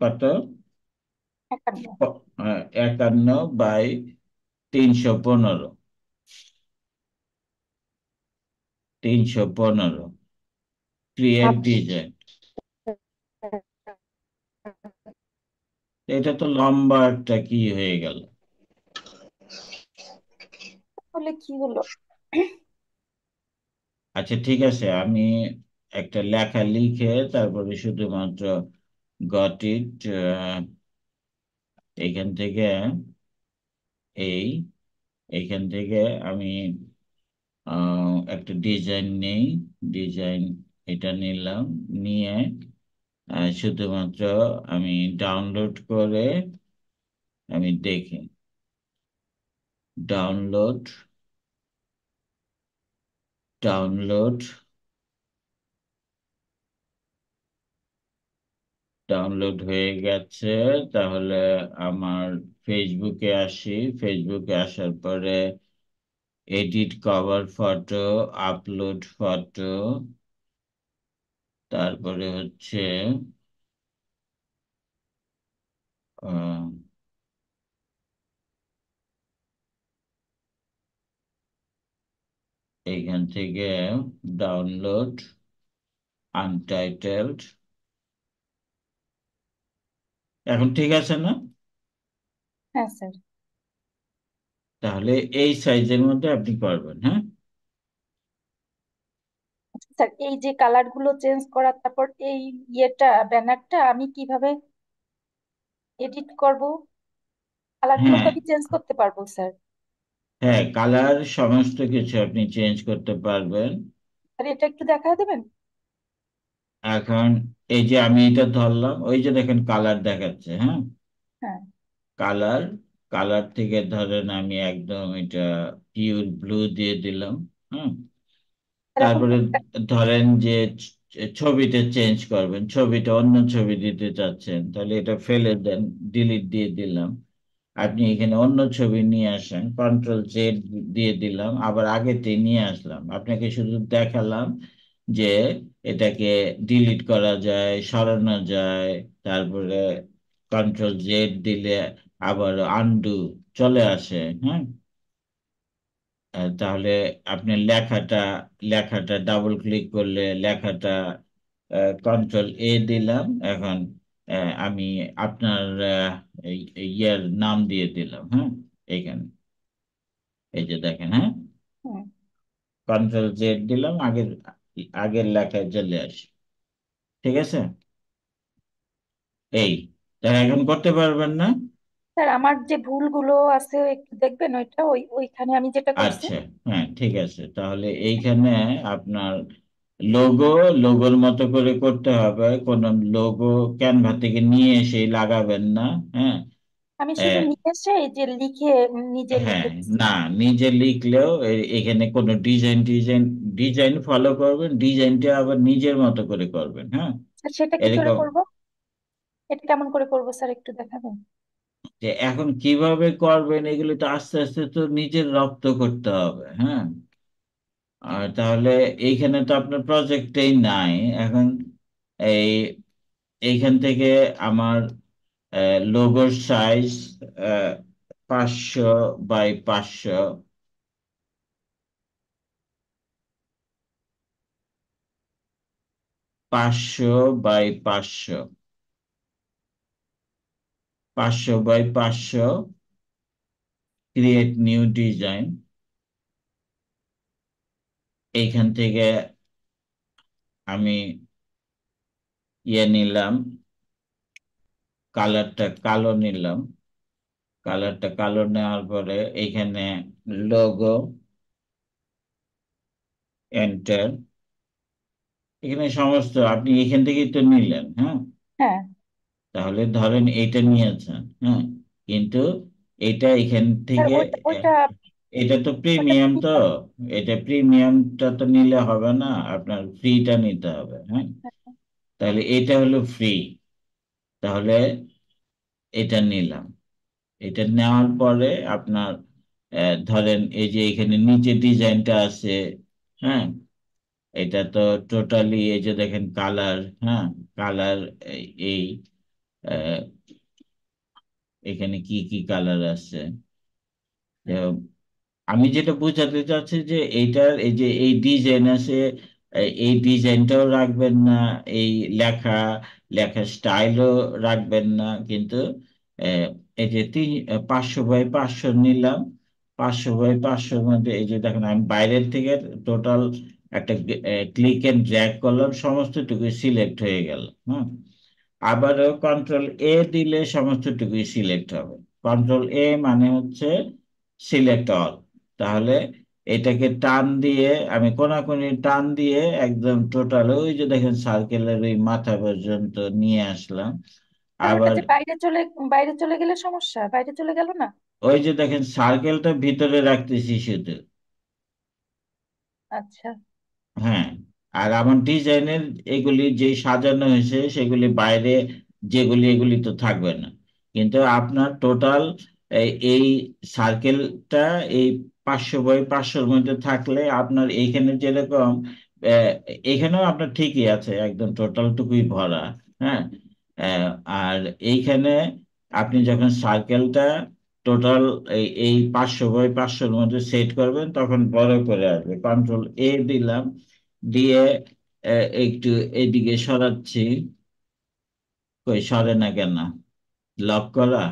Speaker 1: কত?
Speaker 5: একান্ন।
Speaker 1: বাই তিনশো পনেরো। তিনশো পনেরো।
Speaker 3: Create
Speaker 1: design. এটা তো লম্বা একটা কি হয়ে গেল।
Speaker 5: তাহলে কি হলো?
Speaker 1: আচ্ছা ঠিক আছে। আমি একটা লেখা লিখে তারপরে শুধুমাত্র গট ইট এইখান থেকে এই, এখান থেকে আমি একটা ডিজাইন নেই। ডিজাইন এটা নিলাম, নিয়ে শুধুমাত্র আমি ডাউনলোড করে আমি দেখি। ডাউনলোড ডাউনলোড ডাউনলোড হয়ে গেছে। তাহলে আমার ফেসবুকে আসি। ফেসবুকে আসার পরে edit cover photo upload photo তারপরে হচ্ছে এইখান থেকে ডাউনলোড আনটাইটেলড এখন ঠিক আছে না?
Speaker 5: হ্যাঁ স্যার।
Speaker 1: তাহলে এই সাইজের মধ্যে আপনি পারবেন হ্যাঁ?
Speaker 5: স্যার এই যে কালারগুলো চেঞ্জ করা তারপর এই ইয়েটা ব্যানারটা আমি কীভাবে এডিট করব? কালারগুলো তো
Speaker 1: হ্যাঁ।
Speaker 5: আমি চেঞ্জ করতে পারব স্যার।
Speaker 1: হ্যাঁ কালার সমস্ত কিছু আপনি চেঞ্জ করতে পারবেন।
Speaker 5: স্যার এটা একটু দেখা দেবেন?
Speaker 1: এখন এই যে আমি এটা ধরলাম ওই যে দেখেন কালার দেখাচ্ছে হ্যাঁ?
Speaker 5: হ্যাঁ।
Speaker 1: কালার কালার থেকে ধরেন আমি একদম এটা পিওর ব্লু দিয়ে দিলাম হ্যাঁ তারপরে ধরেন যে ছ- ছবিটা চেঞ্জ করবেন ছবিটা অন্য ছবি দিতে চাচ্ছেন তাহলে এটা ফেলে দেন ডিলিট দিয়ে দিলাম। আপনি এখানে অন্য ছবি নিয়ে আসেন কন্ট্রোল জেড দিয়ে দিলাম আবার আগেতে নিয়ে আসলাম। আপনাকে শুধু দেখালাম যে এটাকে ডিলিট করা যায় সরানো যায় তারপরে কন্ট্রোল জেড দিলে আবার আন্ডু চলে আসে হ্যাঁ? তাহলে আপনি লেখাটা লেখাটা ডাবল ক্লিক করলে লেখাটা কন্ট্রোল এ দিলাম এখন আমি আপনার ইয়ের নাম দিয়ে দিলাম হ্যাঁ? এখানে। এই যে দেখেন হ্যাঁ? কন্ট্রোল জেড দিলাম আগের আগের লেখায় চলে আসে। ঠিক আছে? এই তাহলে এখন করতে পারবেন না?
Speaker 5: স্যার আমার যে ভুলগুলো আছে একটু দেখবেন ওইটা ওই ওইখানে আমি যেটা করছি।
Speaker 1: আচ্ছা হ্যাঁ ঠিক আছে। তাহলে এইখানে আপনার লোগো লোগোর মতো করে করতে হবে। কোন লোগো ক্যানভা থেকে নিয়ে এসে লাগাবেন না হ্যাঁ?
Speaker 5: আমি শুধু
Speaker 1: আহ,
Speaker 5: নিয়ে এসে এই যে লিখে নিজে
Speaker 1: হ্যাঁ
Speaker 5: লিখে
Speaker 1: না নিজে লিখলেও এ- এখানে কোনো ডিজাইন ডিজাইন ডিজাইন ফলো করবেন ডিজাইনটা আবার নিজের মতো করে করবেন হ্যাঁ?
Speaker 5: সেটা কি করে
Speaker 1: এরকম
Speaker 5: করব? এটা কেমন করে করব স্যার একটু দেখাবেন?
Speaker 1: যে এখন কীভাবে করবেন এগুলো তো আস্তে আস্তে তো নিজের রপ্ত করতে হবে হ্যাঁ? আর তাহলে এইখানে তো আপনার প্রজেক্টেই নাই। এখন এই এইখান থেকে আমার লোগোর সাইজ পাঁচশো বাই পাঁচশো। পাঁচশো বাই পাঁচশো। পাঁচশো বাই পাঁচশো ক্রিয়েট নিউ ডিজাইন এইখান থেকে আমি ইয়ে নিলাম। কালারটা কালো নিলাম। কালারটা কালো নেওয়ার পরে এইখানে লোগো এন্টার এখানে সমস্ত আপনি এখান থেকেই তো নিলেন হ্যাঁ?
Speaker 5: হ্যাঁ।
Speaker 1: তাহলে ধরেন এটা নিয়েছেন হ্যাঁ? কিন্তু এটা এখান থেকে এটা তো প্রিমিয়াম তো এটা প্রিমিয়ামটা তো নিলে হবে না আপনার ফ্রিটা নিতে হবে হ্যাঁ? তাহলে এটা হলো ফ্রি তাহলে এটা নিলাম। এটা নেওয়ার পরে আপনার ধরেন এই যে এখানে নিচে ডিজাইনটা আছে হ্যাঁ? এটা তো টোটালি এই যে দেখেন কালার হ্যাঁ? কালার এই এখানে কি কি কালার আছে? আমি যেটা বোঝাতে চাচ্ছি যে এইটার, এই যে এই ডিজাইন আছে এই ডিজাইনটাও রাখবেন না, এই লেখা লেখার স্টাইলও রাখবেন না, কিন্তু এই যে তিন, পাঁচশো বাই পাঁচশো নিলাম, পাঁচশো বাই পাঁচশোর মধ্যে এই যে দেখেন আমি বাইরের থেকে টোটাল একটা ক্লিক এন্ড ড্র্যাগ করলাম সমস্তটুকু সিলেক্ট হয়ে গেল হ্যাঁ আবারও কন্ট্রোল এ দিলে সমস্তটুকুই সিলেক্ট হবে। কন্ট্রোল এ মানে হচ্ছে সিলেক্ট অল তাহলে এটাকে টান দিয়ে আমি কোনাকুনি টান দিয়ে একদম টোটাল ওই যে দেখেন সার্কেলের ওই মাথা পর্যন্ত নিয়ে আসলাম। আবার
Speaker 5: বাইরে চলে বাইরে চলে গেলে সমস্যা? বাইরে চলে গেল না?
Speaker 1: ওই যে দেখেন সার্কেলটা ভিতরে রাখতেছি শুধু।
Speaker 5: আচ্ছা।
Speaker 1: হ্যাঁ আর আমার ডিজাইনের এগুলি যে সাজানো হয়েছে সেগুলি বাইরে যেগুলি এগুলি তো থাকবে না। কিন্তু আপনার টোটাল এই সার্কেলটা এই পাঁচশো বাই পাঁচশোর মধ্যে থাকলে আপনার এইখানে যেরকম এখানেও আপনার ঠিকই আছে, একদম টোটালটুকুই ভরা হ্যাঁ? আর এইখানে আপনি যখন সার্কেলটা টোটাল এই পাঁচশো বাই পাঁচশোর মধ্যে সেট করবেন, তখন বড় করে আসবে। কন্ট্রোল এ দিলাম, দিয়ে একটু এদিকে সরাচ্ছি। কই, সরে না কেন? লক করা?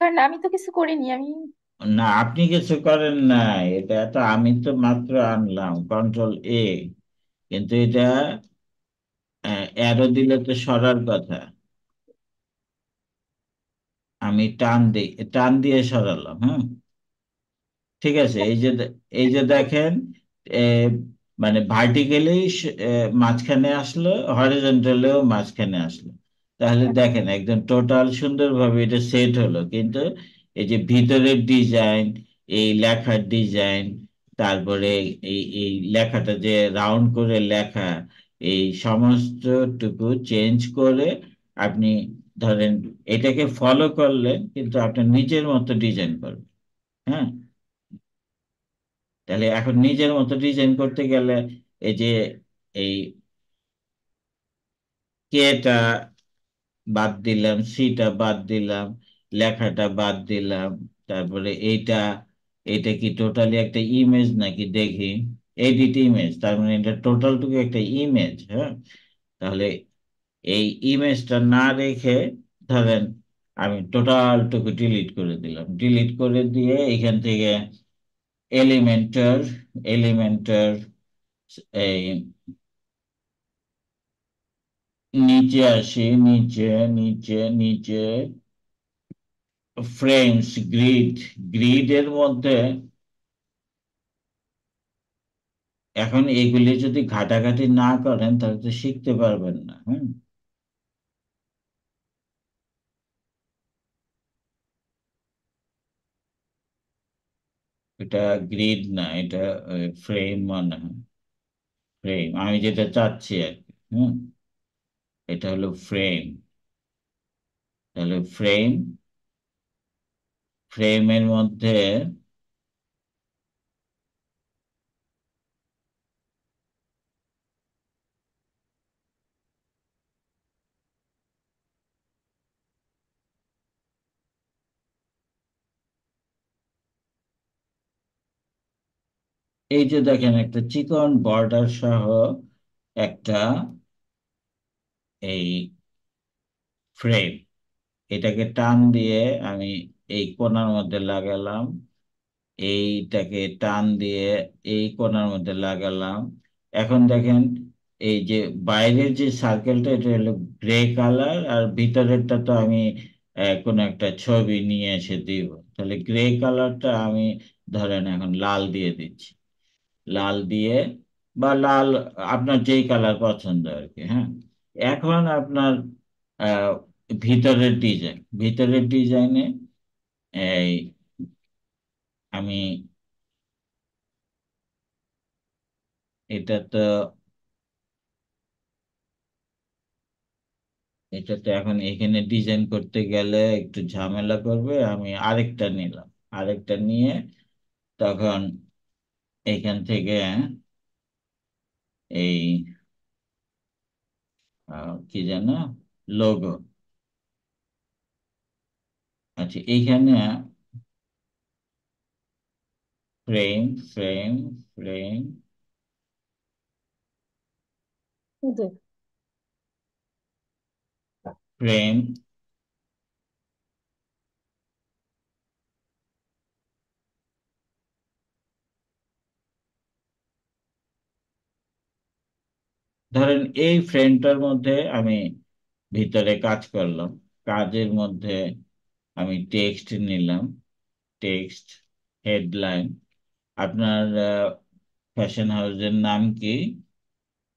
Speaker 5: কারণ আমি তো কিছু করিনি, আমি
Speaker 1: না, আপনি কিছু করেন না এটা তো আমি তো মাত্র আনলাম কন্ট্রোল এ কিন্তু এটা অ্যারো দিলে তো সরার কথা। আমি টান দিই টান দিয়ে সরালাম হ্যাঁ ঠিক আছে, এই যে এই যে দেখেন মানে ভার্টিক্যালি মাঝখানে আসলো হরিজন্টালেও মাঝখানে আসলো। তাহলে দেখেন একদম টোটাল সুন্দরভাবে এটা সেট হলো। কিন্তু এই যে ভিতরের ডিজাইন এই লেখার ডিজাইন তারপরে এই এই লেখাটা যে রাউন্ড করে লেখা এই সমস্তটুকু চেঞ্জ করে আপনি ধরেন এটাকে ফলো করলেন কিন্তু আপনার নিজের মতো ডিজাইন করবেন। হ্যাঁ? তাহলে এখন নিজের মতো ডিজাইন করতে গেলে এই যে এই কেটা বাদ দিলাম সিটা বাদ দিলাম, লেখাটা বাদ দিলাম, তারপরে এইটা এটা কি টোটালি একটা ইমেজ নাকি দেখি? এডিট ইমেজ তার মানে এটা টোটালটুকু একটা ইমেজ হ্যাঁ? তাহলে এই ইমেজটা না রেখে ধরেন আমি টোটালটুকু ডিলিট করে দিলাম। ডিলিট করে দিয়ে এখান থেকে এলিমেন্টার এলিমেন্টার এই নিচে আসি, নিচে নিচে নিচে। ফ্রেমস গ্রিড গ্রিডের মধ্যে এখন এগুলি যদি ঘাটাঘাটি না করেন, তাহলে তো শিখতে পারবেন না হ্যাঁ এটা গ্রিড না, এটা ফ্রেম মানে ফ্রেম আমি যেটা চাচ্ছি আর কি, হুম? এটা হলো ফ্রেম তাহলে ফ্রেম ফ্রেমের মধ্যে এই যে দেখেন একটা চিকন বর্ডার সহ একটা এই ফ্রেম এটাকে টান দিয়ে আমি এই কোনার মধ্যে লাগালাম, এইটাকে টান দিয়ে এই কোনার মধ্যে লাগালাম। এখন দেখেন, এই যে বাইরের যে সার্কেলটা এটা হলো গ্রে কালার আর ভিতরেরটা তো আমি কোনো একটা ছবি নিয়ে এসে দিব। তাহলে গ্রে কালারটা আমি ধরেন এখন লাল দিয়ে দিচ্ছি। লাল দিয়ে বা লাল, আপনার যেই কালার পছন্দ আর কি হ্যাঁ? এখন আপনার ভিতরের ডিজাইন ভিতরের ডিজাইনে এই, আমি এটা তো এটা তো এখন এখানে ডিজাইন করতে গেলে একটু ঝামেলা করবে, আমি আরেকটা নিলাম। আরেকটা নিয়ে তখন এখান থেকে এই কি জানে? লোগো আচ্ছা এইখানে ফ্রেম ফ্রেম ফ্রেম ফ্রেম ধরেন এই ফ্রেমটার মধ্যে আমি ভিতরে কাজ করলাম কাজের মধ্যে আমি টেক্সট নিলাম টেক্সট হেডলাইন আপনার ফ্যাশন হাউসের নাম কি?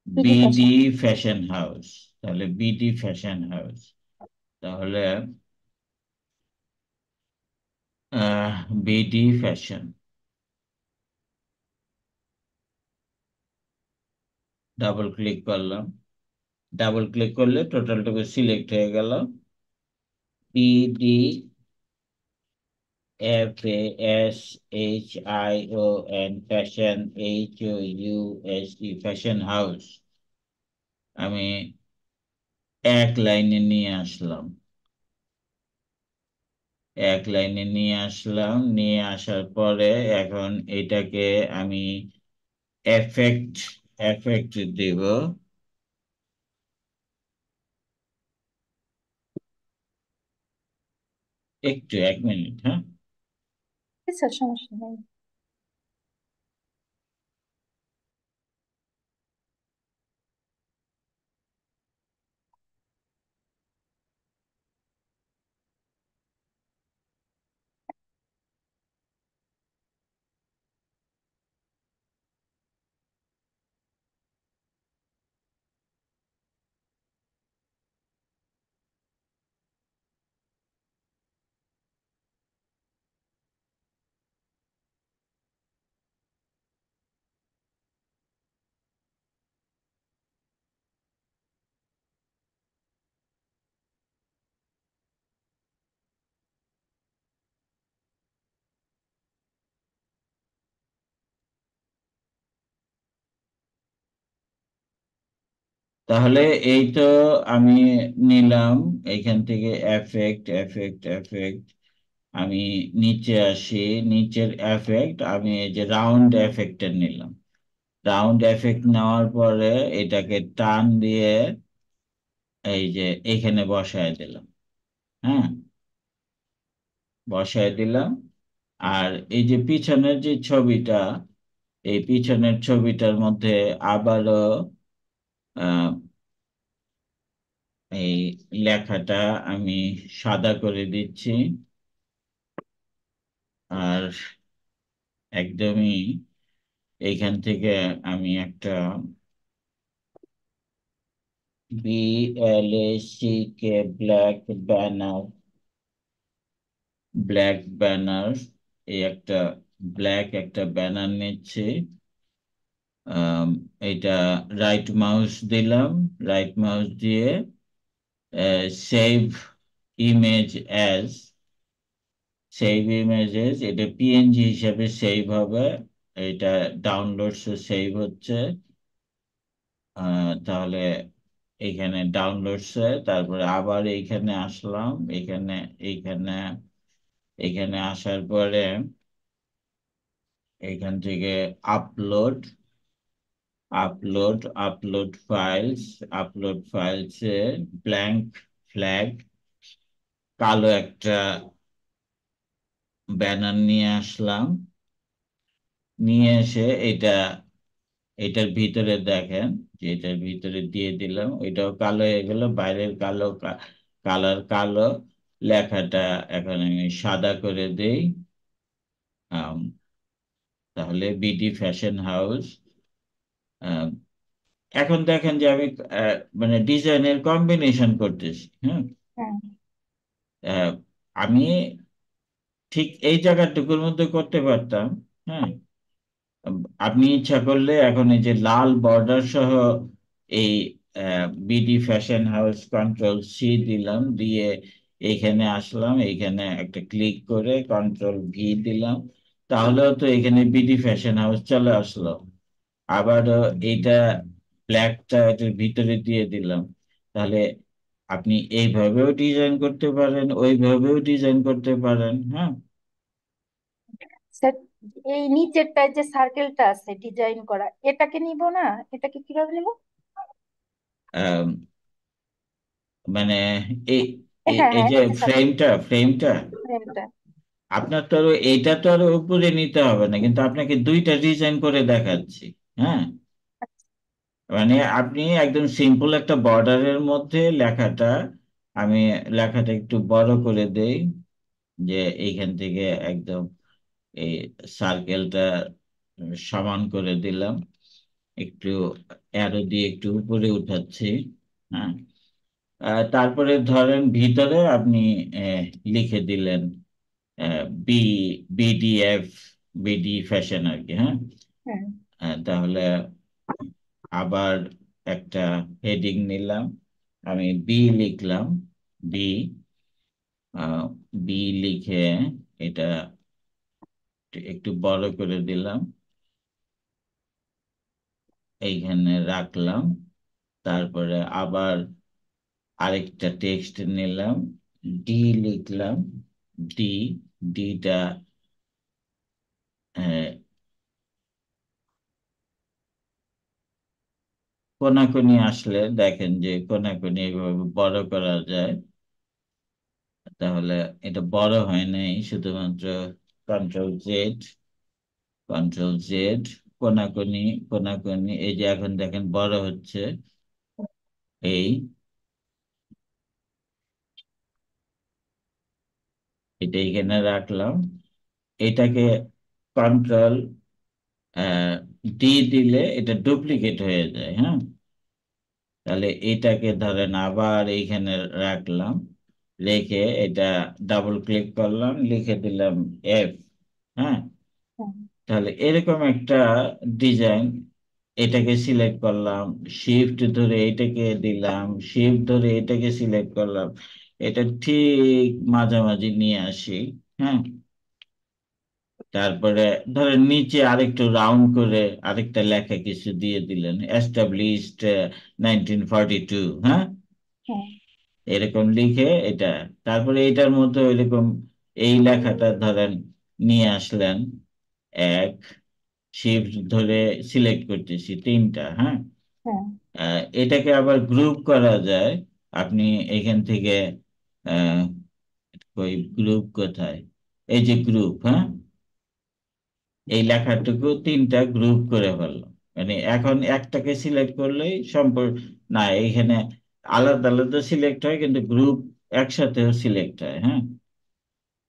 Speaker 1: বিডি ফ্যাশন হাউস তাহলে বিডি ফ্যাশন হাউস তাহলে বিডি ফ্যাশন ডাবল ক্লিক করলাম। ডাবল ক্লিক করলে টোটালটুকু সিলেক্ট হয়ে গেল। BD F A S H I O N fashion H O U S E fashion house আমি এক লাইনে নিয়ে আসলাম। এক লাইনে নিয়ে আসলাম। নিয়ে আসার পরে এখন এটাকে আমি এফেক্ট এফেক্ট দেব। একটু এক মিনিট হ্যাঁ?
Speaker 5: সমস্যা নেই।
Speaker 1: তাহলে এই তো আমি নিলাম। এইখান থেকে এফেক্ট এফেক্ট এফেক্ট আমি নিচে আসি, নিচের এফেক্ট আমি এই যে রাউন্ড এফেক্টটা নিলাম। রাউন্ড এফেক্ট নেওয়ার পরে এটাকে টান দিয়ে এই যে এখানে বসায় দিলাম হ্যাঁ? বসায় দিলাম। আর এই যে পিছনের যে ছবিটা, এই পিছনের ছবিটার মধ্যে আবারও এই লেখাটা আমি সাদা করে দিচ্ছি। আর একদমই এইখান থেকে আমি একটা B L A C K black banner black banner এই একটা ব্ল্যাক একটা ব্যানার নিচ্ছি। এটা রাইট মাউস দিলাম রাইট মাউস দিয়ে save image as save image images এটা পিএনজি হিসাবে সেভ হবে, এটা ডাউনলোডস সেভ হচ্ছে তাহলে এখানে ডাউনলোডস তারপরে আবার এইখানে আসলাম, এখানে, এইখানে, এখানে আসার পরে, এখান থেকে upload upload upload files upload ফাইলসে blank flag কালো একটা ব্যানার নিয়ে আসলাম। নিয়ে এসে এটা, এটার ভিতরে দেখেন, যে এটার ভিতরে দিয়ে দিলাম এটাও কালো হয়ে গেল, বাইরের কালো, কালার কালো, লেখাটা এখন আমি সাদা করে দেই। তাহলে বিডি ফ্যাশন হাউস এখন দেখেন যে আমি মানে ডিজাইনের কম্বিনেশন করতেছি হ্যাঁ? আমি ঠিক এই জায়গাটুকুর মধ্যে করতে পারতাম হ্যাঁ? আপনি ইচ্ছা করলে এখন এই যে লাল বর্ডার সহ এই BD fashion house control C দিলাম দিয়ে এইখানে আসলাম এইখানে একটা ক্লিক করে কন্ট্রোল ভি দিলাম তাহলেও তো এখানে বিডি ফ্যাশন হাউস চলে আসলো। আবার এইটা ব্ল্যাকটা এটার ভিতরে দিয়ে দিলাম তাহলে আপনি এইভাবেও ডিজাইন করতে পারেন ওইভাবেও ডিজাইন করতে পারেন হ্যাঁ?
Speaker 5: স্যার এই নিচেরটায় যে সার্কেলটা আছে ডিজাইন করা এটাকে নিব না? এটাকে কীভাবে নিব?
Speaker 1: মানে এই
Speaker 5: হ্যাঁ
Speaker 1: এই
Speaker 5: হ্যাঁ
Speaker 1: যে ফ্রেমটা ফ্রেমটা
Speaker 5: ফ্রেমটা
Speaker 1: আপনার তো এইটা তো আর উপরে নিতে হবে না কিন্তু আপনাকে দুইটা ডিজাইন করে দেখাচ্ছি। হ্যাঁ মানে আপনি একদম সিম্পল একটা বর্ডারের মধ্যে লেখাটা, আমি লেখাটা একটু বড় করে দেই, যে এইখান থেকে একদম এই সার্কেলটা সমান করে দিলাম। একটু অ্যারো দিয়ে একটু উপরে উঠাচ্ছি হ্যাঁ। তারপরে ধরেন ভিতরে আপনি লিখে দিলেন B B D F BD fashion আর কি হ্যাঁ। তাহলে আবার একটা হেডিং নিলাম। আমি বি লিখলাম বি বি লিখে এটা একটু বড় করে দিলাম। এইখানে রাখলাম, তারপরে আবার আরেকটা টেক্সট নিলাম ডি লিখলাম ডি ডিটা কোনাকুনি আসলে দেখেন যে কোনাকুনি এইভাবে বড় করা যায়, তাহলে এটা বড় হয় নাই, শুধুমাত্র কন্ট্রোল জেড কন্ট্রোল জেড কোনাকুনি কোনাকুনি, এই যে এখন দেখেন বড় হচ্ছে, এই এটা এখানে রাখলাম, এটাকে কন্ট্রোল ডি দিলে এটা ডুপ্লিকেট হয়ে যায় হ্যাঁ? তাহলে এটাকে ধরেন আবার এইখানে রাখলাম রেখে এটা ডাবল ক্লিক করলাম লিখে দিলাম এফ হ্যাঁ? তাহলে এরকম একটা ডিজাইন এটাকে সিলেক্ট করলাম শিফট ধরে এটাকে দিলাম শিফট ধরে এটাকে সিলেক্ট করলাম এটা ঠিক মাঝামাঝি নিয়ে আসি হ্যাঁ? তারপরে ধরেন নিচে আরেকটু রাউন্ড করে আরেকটা লেখা কিছু দিয়ে দিলেন এস্টাবলিশড নাইনটিন ফর্টি টু হ্যাঁ? এরকম লিখে এটা তারপরে এটার মধ্যে এরকম এই লেখাটা ধরেন নিয়ে আসলেন এক শিফট ধরে সিলেক্ট করতেছি তিনটা হ্যাঁ? এটাকে আবার গ্রুপ করা যায় আপনি এখান থেকে ওই গ্রুপ কোথায়? এই যে গ্রুপ হ্যাঁ? এই লেখাটুকু তিনটা গ্রুপ করে ফেলল। মানে এখন একটাকে সিলেক্ট করলেই সম্পর্ক না, এইখানে আলাদা আলাদা সিলেক্ট হয়, কিন্তু গ্রুপ একসাথেও সিলেক্ট হয় হ্যাঁ?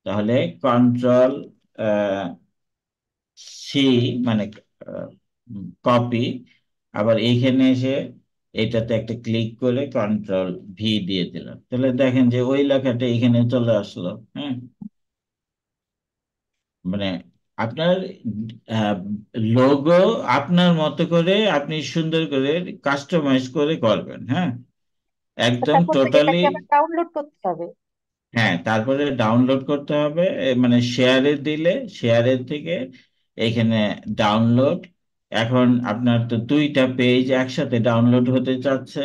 Speaker 1: তাহলে কন্ট্রোল সি মানে কপি আবার এইখানে এসে এটাতে একটা ক্লিক করে কন্ট্রোল ভি দিয়ে দিলাম। তাহলে দেখেন যে ওই লেখাটা এখানে চলে আসলো হ্যাঁ? মানে আপনার লোগো আপনার মতো করে আপনি সুন্দর করে কাস্টমাইজ করে করবেন হ্যাঁ? একদম টোটালি
Speaker 5: ডাউনলোড করতে হবে।
Speaker 1: হ্যাঁ তারপরে ডাউনলোড করতে হবে মানে শেয়ারে দিলে শেয়ারের থেকে এখানে ডাউনলোড এখন আপনার তো দুইটা পেজ একসাথে ডাউনলোড হতে চাচ্ছে।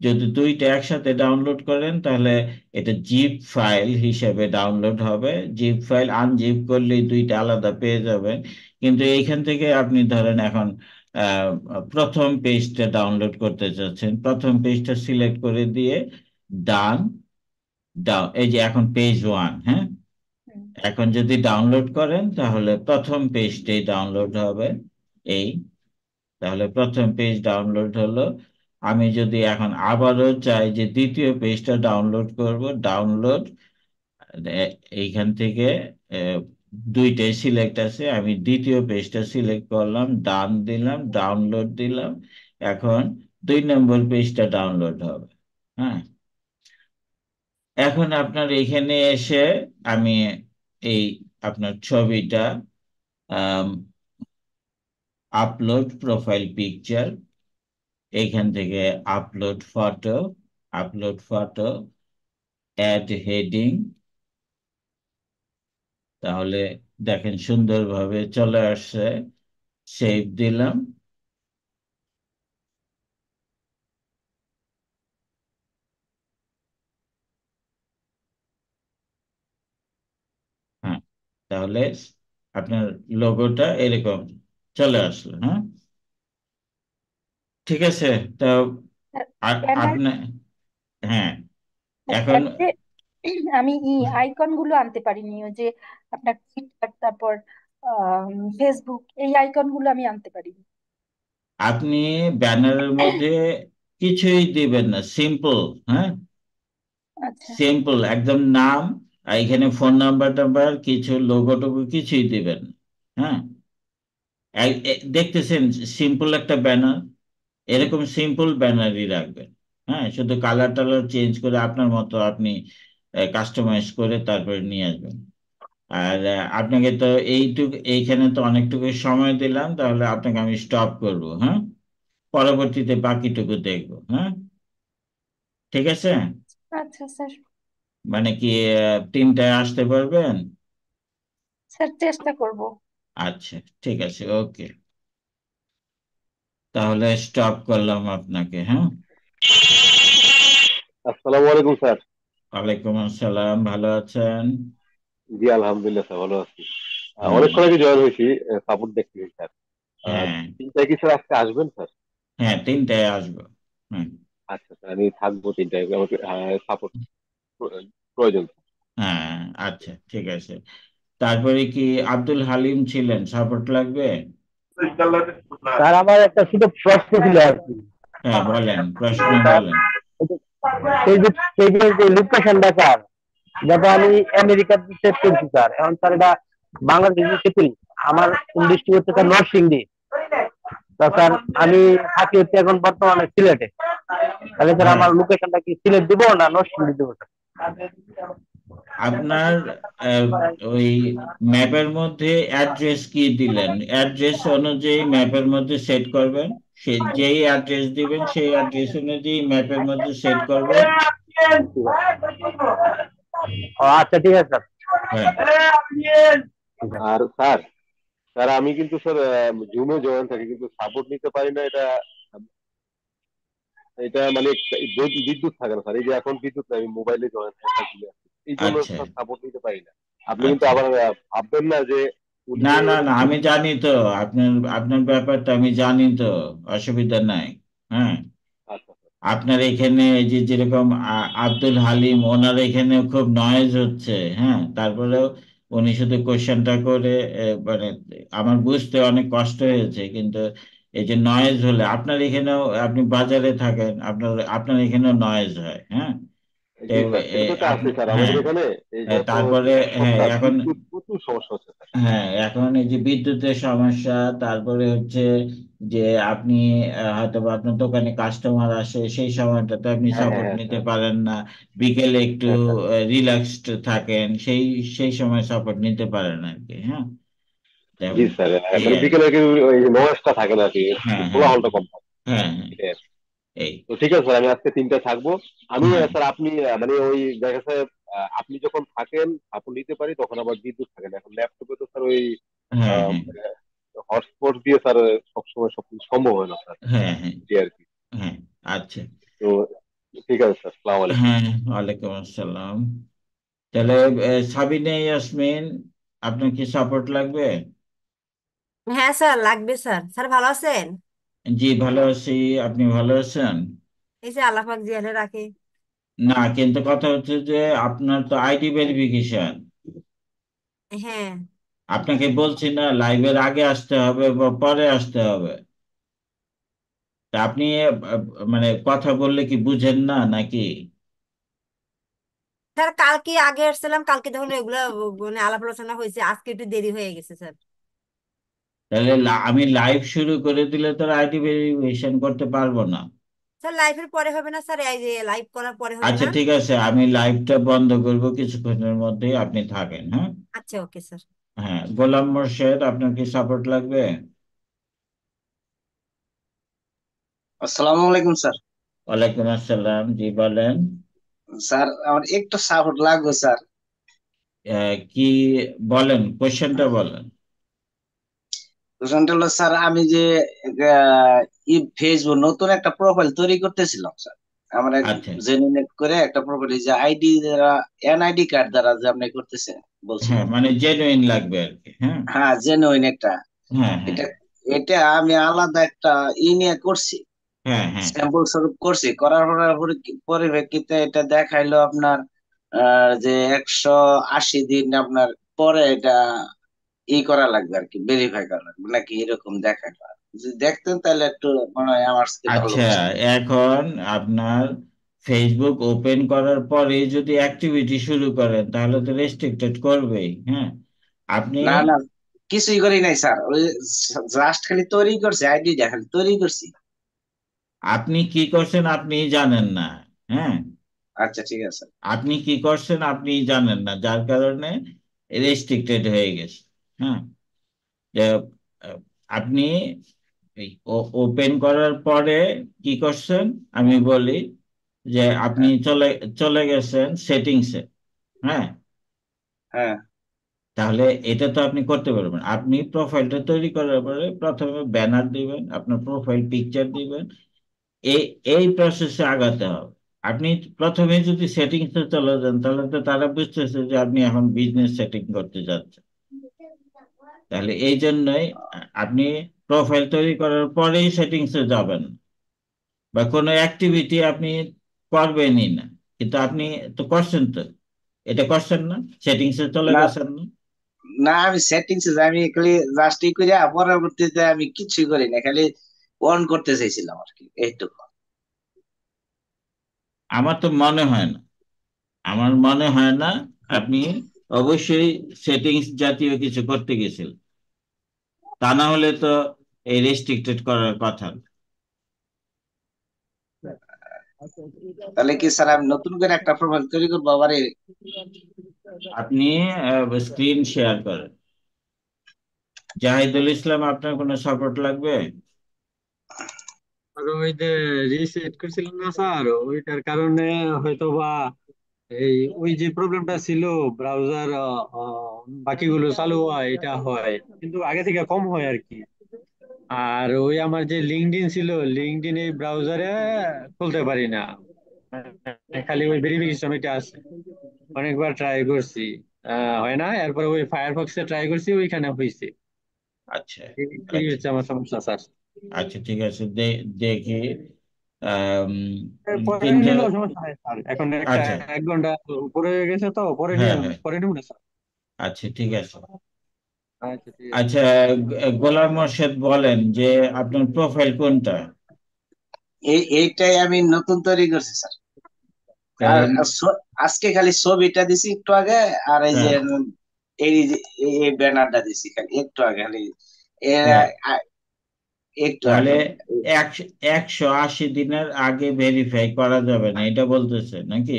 Speaker 1: যদি দুইটা একসাথে ডাউনলোড করেন তাহলে এটা জিপ ফাইল হিসেবে ডাউনলোড হবে। জিপ ফাইল আনজিপ করলেই দুইটা আলাদা পেয়ে যাবেন। কিন্তু এইখান থেকে আপনি ধরেন এখন প্রথম পেজটা ডাউনলোড করতে চাচ্ছেন। প্রথম পেজটা সিলেক্ট করে দিয়ে ডান ডাউন এই যে এখন পেজ ওয়ান হ্যাঁ? এখন যদি ডাউনলোড করেন তাহলে প্রথম পেজটাই ডাউনলোড হবে। এই তাহলে প্রথম পেজ ডাউনলোড হলো। আমি যদি এখন আবারও চাই যে দ্বিতীয় পেজটা ডাউনলোড করব ডাউনলোড এইখান থেকে দুইটাই সিলেক্ট আছে, আমি দ্বিতীয় পেজটা সিলেক্ট করলাম ডান দিলাম ডাউনলোড দিলাম, এখন দুই নম্বর পেজটা ডাউনলোড হবে হ্যাঁ? এখন আপনার এখানে এসে আমি এই আপনার ছবিটা আপলোড প্রোফাইল পিকচার এইখান থেকে upload photo upload photo add heading তাহলে দেখেন সুন্দরভাবে চলে আসছে। সেভ দিলাম। হ্যাঁ তাহলে আপনার লোগোটা এরকম চলে আসলো হ্যাঁ? ঠিক আছে তো আপনি হ্যাঁ এখন
Speaker 5: আমি আইকনগুলো আনতে পারিনি ওই যে আপনার টুইটার তারপর ফেসবুক এই আইকনগুলো আমি আনতে পারিনি।
Speaker 1: আপনি ব্যানারের মধ্যে কিছুই দিবেন না সিম্পল হ্যাঁ?
Speaker 5: আচ্ছা।
Speaker 1: সিম্পল একদম নাম আর এখানে ফোন নাম্বার টাম্বার কিছু লোগো টোগো কিছুই দিবেন হ্যাঁ? দেখতেছেন সিম্পল একটা ব্যানার। এরকম সিম্পল ব্যানারই রাখবেন। হ্যাঁ শুধু কালার টালার চেঞ্জ করে আপনার মতো আপনি কাস্টমাইজ করে তারপরে নিয়ে আসবেন। আর আপনাকে তো এইটুকু এইখানে তো অনেকটুকু সময় দিলাম তাহলে আপনাকে আমি স্টপ করব হ্যাঁ? পরবর্তীতে বাকিটুকু দেখব হ্যাঁ? ঠিক আছে?
Speaker 5: আচ্ছা স্যার।
Speaker 1: মানে কি তিনটায় আসতে পারবেন?
Speaker 5: স্যার চেষ্টা করব।
Speaker 1: আচ্ছা ঠিক আছে ওকে। তাহলে স্টপ করলাম আপনাকে হ্যাঁ?
Speaker 4: আসসালামু আলাইকুম স্যার।
Speaker 1: ওয়ালাইকুম আসসালাম ভালো আছেন?
Speaker 4: জি আলহামদুলিল্লাহ স্যার ভালো আছি। অনেকক্ষণ আগে জয়েন হয়েছি সাপোর্ট দেখতে স্যার।
Speaker 1: হ্যাঁ।
Speaker 4: তিনটায় কি স্যার আজকে আসবেন স্যার?
Speaker 1: হ্যাঁ তিনটায় আসব হ্যাঁ
Speaker 4: আচ্ছা স্যার আমি থাকব তিনটায় আমাকে সাপোর্ট প্রয়োজন।
Speaker 1: হ্যাঁ আচ্ছা ঠিক আছে। তারপরে কি আব্দুল হালিম ছিলেন সাপোর্ট লাগবে?
Speaker 4: স্যার আমার একটা শুধু প্রশ্ন ছিল আর কি।
Speaker 1: হ্যাঁ বলেন প্রশ্ন বলেন।
Speaker 4: ফেসবুক পেজের যে লোকেশনটা স্যার যেটা আমি আমেরিকাতে সেট করছি স্যার এখন স্যার এটা বাংলাদেশে সেট করি আমার ডিস্ট্রিক্ট হচ্ছে স্যার? নরসিংদী। তা স্যার আমি থাকি হচ্ছে এখন বর্তমানে সিলেটে। তাহলে স্যার আমার লোকেশনটা কি সিলেট দিব না নরসিংদী দিব স্যার?
Speaker 1: আপনার আহ, ওই ম্যাপের মধ্যে অ্যাড্রেস কি দিলেন? অ্যাড্রেস অনুযায়ী ম্যাপের মধ্যে সেট করবেন। সে যেই অ্যাড্রেস দিবেন সেই অ্যাড্রেস অনুযায়ী ম্যাপের মধ্যে সেট করবেন।
Speaker 4: আচ্ছা ঠিক আছে স্যার
Speaker 1: হ্যাঁ।
Speaker 6: আর স্যার স্যার আমি কিন্তু স্যার জুমে জয়েন থাকি কিন্তু সাপোর্ট নিতে পারি না এটা এটা মানে বিদ্যুৎ থাকে না স্যার। এই যে এখন বিদ্যুৎ নাই আমি মোবাইলে জয়েন থাকি এই জন্য
Speaker 1: আচ্ছা
Speaker 6: সাপোর্ট নিতে পারি না। আপনি কিন্তু
Speaker 1: আচ্ছা।
Speaker 6: আবার ভাববেন না যে
Speaker 1: না না না আমি জানি তো আপনার আপনার ব্যাপারটা আমি জানি তো অসুবিধা নাই হ্যাঁ।
Speaker 6: আচ্ছা।
Speaker 1: আপনার এখানে এই যে যেরকম আব্দুল হালিম ওনার এখানে খুব নয়েজ হচ্ছে হ্যাঁ তারপরেও উনি শুধু কোশ্চেনটা করে মানে আমার বুঝতে অনেক কষ্ট হয়েছে কিন্তু এই যে নয়েজ হলে আপনার এখানেও আপনি বাজারে থাকেন আপনার আপনার এখানেও নয়েজ হয় হ্যাঁ। তারপরে হ্যাঁ এখন
Speaker 6: প্রচুর সমস্যা হচ্ছে
Speaker 1: হ্যাঁ এখন এই যে বিদ্যুতের সমস্যা তারপরে হচ্ছে যে আপনি হয়তো বা আপনার দোকানে কাস্টমার আসে সেই সময়টাতে আপনি
Speaker 6: হ্যাঁ
Speaker 1: সাপোর্ট
Speaker 6: হ্যাঁ
Speaker 1: নিতে পারেন না। বিকেলে একটু
Speaker 6: হ্যাঁ
Speaker 1: রিল্যাক্সড থাকেন সেই সেই সময় সাপোর্ট নিতে পারেন আর কি হ্যাঁ।
Speaker 6: জি স্যার বিকেলে ওই নয়েজটা থাকে না আর কি
Speaker 1: হ্যাঁ হ্যাঁ।
Speaker 6: কোলাহলটা কম থাকে
Speaker 1: হ্যাঁ হ্যাঁ। এই।
Speaker 6: তো ঠিক আছে স্যার আমি আজকে তিনটা থাকব। আমি স্যার আপনি মানে ওই দেখা স্যার আপনি যখন থাকেন আপনি নিতে পারি তখন আবার বিদ্যুৎ থাকে না। এখন ল্যাপটপে তো স্যার ওই
Speaker 1: হ্যাঁ হ্যাঁ।
Speaker 6: হটস্পট দিয়ে স্যার সবসময় সবকিছু সম্ভব হয় না স্যার।
Speaker 1: হ্যাঁ হ্যাঁ।
Speaker 6: জি আর কি।
Speaker 1: হ্যাঁ আচ্ছা।
Speaker 6: তো ঠিক আছে স্যার সালাম আলাইকুম।
Speaker 1: হ্যাঁ ওয়ালাইকুম আসসালাম। তাহলে সাবিনা ইয়াসমিন আপনার কি সাপোর্ট লাগবে?
Speaker 7: হ্যাঁ স্যার লাগবে স্যার। স্যার ভালো আছেন?
Speaker 1: জি ভালো আছি। আপনি ভালো আছেন?
Speaker 7: এই যে আল্লাহ পাক জিয়ালে রাখে।
Speaker 1: না কিন্তু কথা হচ্ছে যে আপনার তো আইডি ভেরিফিকেশন
Speaker 7: হ্যাঁ।
Speaker 1: আপনাকে বলছি না লাইভের আগে আসতে হবে বা পরে আসতে হবে। তা আপনি আহ, মানে কথা বললে কি বুঝেন না নাকি?
Speaker 7: স্যার কালকে আগে আসছিলাম কালকে তখন এগুলা মানে আলাপ আলোচনা হয়েছে আজকে একটু দেরি হয়ে গেছে স্যার।
Speaker 1: তাহলে আমি লাইভ শুরু করে দিলে তো আইডি ভেরিফিকেশন করতে পারব না।
Speaker 7: স্যার লাইভের পরে হবে না স্যার এই যে লাইভ করার পরে হবে
Speaker 1: আচ্ছা
Speaker 7: না?
Speaker 1: ঠিক আছে আমি লাইভটা বন্ধ করব কিছুক্ষণের মধ্যেই আপনি থাকেন হ্যাঁ?
Speaker 7: আচ্ছা ওকে স্যার
Speaker 1: হ্যাঁ গোলাম মোর্শেদ আপনার কি সাপোর্ট লাগবে?
Speaker 8: আসসালামু আলাইকুম স্যার।
Speaker 1: ওয়ালাইকুম আসসালাম জি বলেন।
Speaker 8: স্যার আমার একটু সাপোর্ট লাগবে স্যার।
Speaker 1: কি বলেন কোশ্চেনটা বলেন।
Speaker 8: কোশ্চেনটা স্যার আমি যে ফেসবুক নতুন একটা প্রোফাইল তৈরি করতেছিলাম স্যার। আমার
Speaker 1: আচ্ছা।
Speaker 8: জেনুইন করে একটা প্রোফাইল যে আইডি দ্বারা এনআইডি কার্ড দ্বারা যে আপনি করতেছেন বলছেন।
Speaker 1: হ্যাঁ মানে জেনুইন লাগবে আর কি হ্যাঁ?
Speaker 8: হ্যাঁ জেনুইন একটা।
Speaker 1: হ্যাঁ হ্যাঁ।
Speaker 8: এটা এটা আমি আলাদা একটা ই নিয়ে করছি।
Speaker 1: হ্যাঁ হ্যাঁ।
Speaker 8: স্যাম্পল স্বরূপ করছি। করার পরে পরি- পরিপ্রেক্ষিতে এটা দেখাইলো আপনার যে একশো আশি দিন আপনার পরে এটা ই করা লাগবে আর কি ভেরিফাই করা লাগবে নাকি এরকম দেখাইলো যদি দেখতেন তাহলে একটু মনে হয় আমার
Speaker 1: আচ্ছা এখন আপনার ফেসবুক ওপেন করার পরে যদি অ্যাক্টিভিটি শুরু করেন তাহলে তো রেস্ট্রিক্টেড করবেই হ্যাঁ? আপনি
Speaker 8: না না কিছুই করি নাই স্যার ওই জাস্ট খালি তৈরি করছি আইডিটা খালি তৈরি করছি।
Speaker 1: আপনি কি করছেন আপনি জানেন না হ্যাঁ?
Speaker 8: আচ্ছা ঠিক আছে।
Speaker 1: আপনি কি করছেন আপনি জানেন না যার কারণে রেস্ট্রিক্টেড হয়ে গেছে। হ্যাঁ আপনি ওপেন করার পরে কি করছেন? আমি বলি যে আপনি চলে চলে গেছেন সেটিংসে হ্যাঁ?
Speaker 8: হ্যাঁ।
Speaker 1: তাহলে এটা তো আপনি করতে পারবেন। আপনি প্রোফাইলটা তৈরি করার পরে প্রথমে ব্যানার দিবেন আপনার প্রোফাইল পিকচার দিবেন। এই এই প্রসেসে আগাতে হবে। আপনি প্রথমে যদি সেটিংসে চলে যান তাহলে তো তারা বুঝতেছে যে আপনি এখন বিজনেস সেটিং করতে যাচ্ছেন। তাহলে এই জন্যই আপনি প্রোফাইল তৈরি করার পরেই সেটিংসে যাবেন। বা কোনো অ্যাক্টিভিটি আপনি করবেনই না। কিন্তু আপনি তো করছেন তো। এটা করছেন না? সেটিংসে চলে
Speaker 8: না।
Speaker 1: গেছেন না?
Speaker 8: না আমি সেটিংস আমি খালি জাস্ট ই করে পরবর্তীতে আমি কিছুই করি না খালি অন করতে চাইছিলাম আর কি এইটুকু।
Speaker 1: আমার তো মনে হয় না। আমার মনে হয় না আপনি অবশ্যই সেটিংস জাতীয় কিছু করতে গেছিলেন তা না হলে তো এই রেস্ট্রিক্টেড করার কথা।
Speaker 8: তাহলে কি স্যার আমি নতুন করে একটা প্রোফাইল তৈরি করব আবার
Speaker 1: আপনি স্ক্রিন শেয়ার করেন। জাহিদুল ইসলাম আপনার কোনো সাপোর্ট লাগবে?
Speaker 9: আর ওই যে রিসেট করছিলাম না স্যার ওইটার কারণে হয়তো বা এই ওই যে প্রবলেমটা ছিল ব্রাউজার বাকিগুলো চালু হয় এটা হয়। কিন্তু আগে থেকে কম হয় আর কি। আর ওই আমার যে লিঙ্কডইন ছিল লিঙ্কডইন এই ব্রাউজারে খুলতে পারি না। মানে খালি ওই ভেরিফিকেশন ওইটা আছে। অনেকবার ট্রাই করছি। হয় না এরপরে ওই ফায়ারফক্সে ট্রাই করছি ওইখানে হয়েছে
Speaker 1: আচ্ছা
Speaker 9: এই
Speaker 1: আচ্ছা।
Speaker 9: হচ্ছে আমার সমস্যা স্যার।
Speaker 1: আচ্ছা ঠিক আছে। দেখি। আম,
Speaker 9: পরে
Speaker 1: তিনটা
Speaker 9: নিলেও সমস্যা স্যার এখন একটা
Speaker 1: আচ্ছা।
Speaker 9: এক ঘণ্টা উপরে গেছে তো পরে নিয়ে পরে নিব না স্যার
Speaker 1: আচ্ছা ঠিক আছে।
Speaker 9: আচ্ছা ঠিক আছে।
Speaker 1: আচ্ছা গোলাম মোর্শেদ বলেন যে আপনার প্রোফাইল কোনটা?
Speaker 8: এই এইটাই আমি নতুন তৈরি করছি স্যার আর আজকে খালি ছবিটা দিছি একটু আগে আর এই যে
Speaker 1: হ্যাঁ।
Speaker 8: এই যে এই ব্যানারটা দিছি খালি একটু আগে খালি।
Speaker 1: হ্যাঁ। তাহলে একশো একশো আশি দিনের আগে ভেরিফাই করা যাবে না এটা বলতেছে নাকি?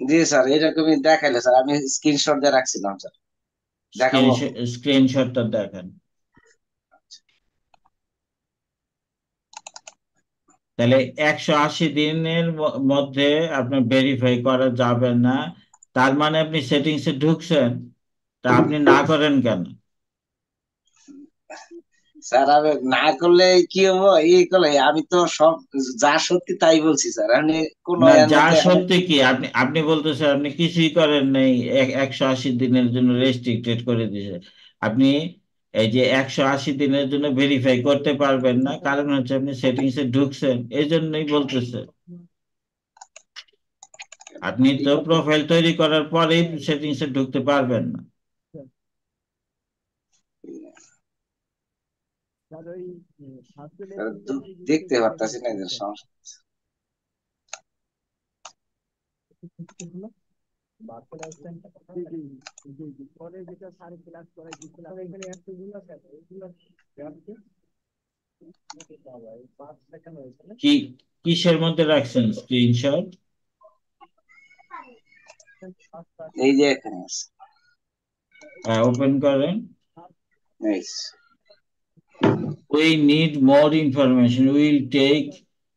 Speaker 8: জি স্যার এরকমই দেখাইলে স্যার আমি স্ক্রিনশট দিয়ে রাখছিলাম স্যার। দেখাবো।
Speaker 1: স্ক্রিনশটটা দেখান। তাহলে একশো আশি দিনের মধ্যে আপনার ভেরিফাই করা যাবে না তার মানে আপনি সেটিংসে ঢুকছেন তা আপনি না করেন কেন?
Speaker 8: স্যার আমি না করলে কি হব? এই করলে আমি তো সব যা সত্যি তাই বলছি স্যার। আমি কোন
Speaker 1: যা সত্যি কি? আপনি আপনি বলতেছেন আপনি কিছুই করেন নাই। একশো আশি দিনের জন্য রেস্ট্রিক্টেড করে দিয়েছে। আপনি এই যে একশো আশি দিনের জন্য ভেরিফাই করতে পারবেন না কারণ হচ্ছে আপনি সেটিংসে ঢুকছেন এই জন্যই বলতেছে। আপনি তো প্রোফাইল তৈরি করার পরেই সেটিংসে ঢুকতে পারবেন না
Speaker 8: স্যার, দু- দেখতে পারতাছি না এদের সমস্যা
Speaker 1: কি? কিসের মধ্যে রাখছেন স্ক্রিনশট
Speaker 8: এই যে এখানে আছে।
Speaker 1: ওপেন করেন।
Speaker 8: এই
Speaker 1: We need more information. We'll take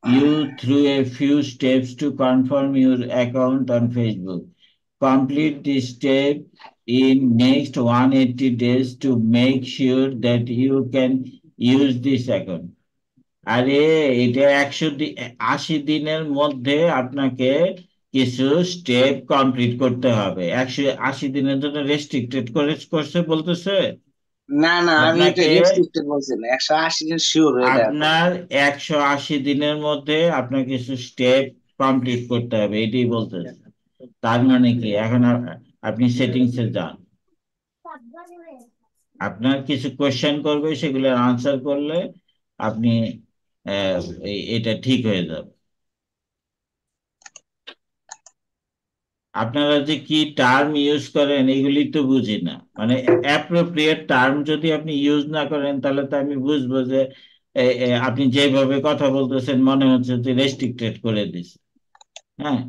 Speaker 1: you through a few steps to confirm your account on Facebook. Complete this step in next 180 days to make sure that you can use this account. আরে এটা একশো আশি দিনের মধ্যে আপনাকে কিছু স্টেপ কমপ্লিট করতে হবে একশো আশি দিনের জন্য রেস্ট্রিক্টেড করে করছে বলতেছে
Speaker 8: না না আমি এটা বলছি না। একশো আশি দিন শিওর
Speaker 1: আপনার একশো আশি দিনের মধ্যে আপনার কিছু স্টেপ কমপ্লিট করতে হবে এটাই বলতেছে। তার মানে কি? এখন আপনি সেটিংসে যান। আপনার কিছু কোয়েশ্চেন করবে সেগুলো আনসার করলে আপনি আহ, এটা ঠিক হয়ে যাবে। আপনারা যে কি টার্ম ইউজ করেন, এগুলি তো বুঝি না। মানে অ্যাপ্রোপ্রিয়েট টার্ম যদি আপনি ইউজ না করেন, তাহলে তো আমি বুঝব যে আপনি যেভাবে কথা বলতেছেন, মনে হচ্ছে যে রেস্ট্রিক্টেড করে দিছে হ্যাঁ?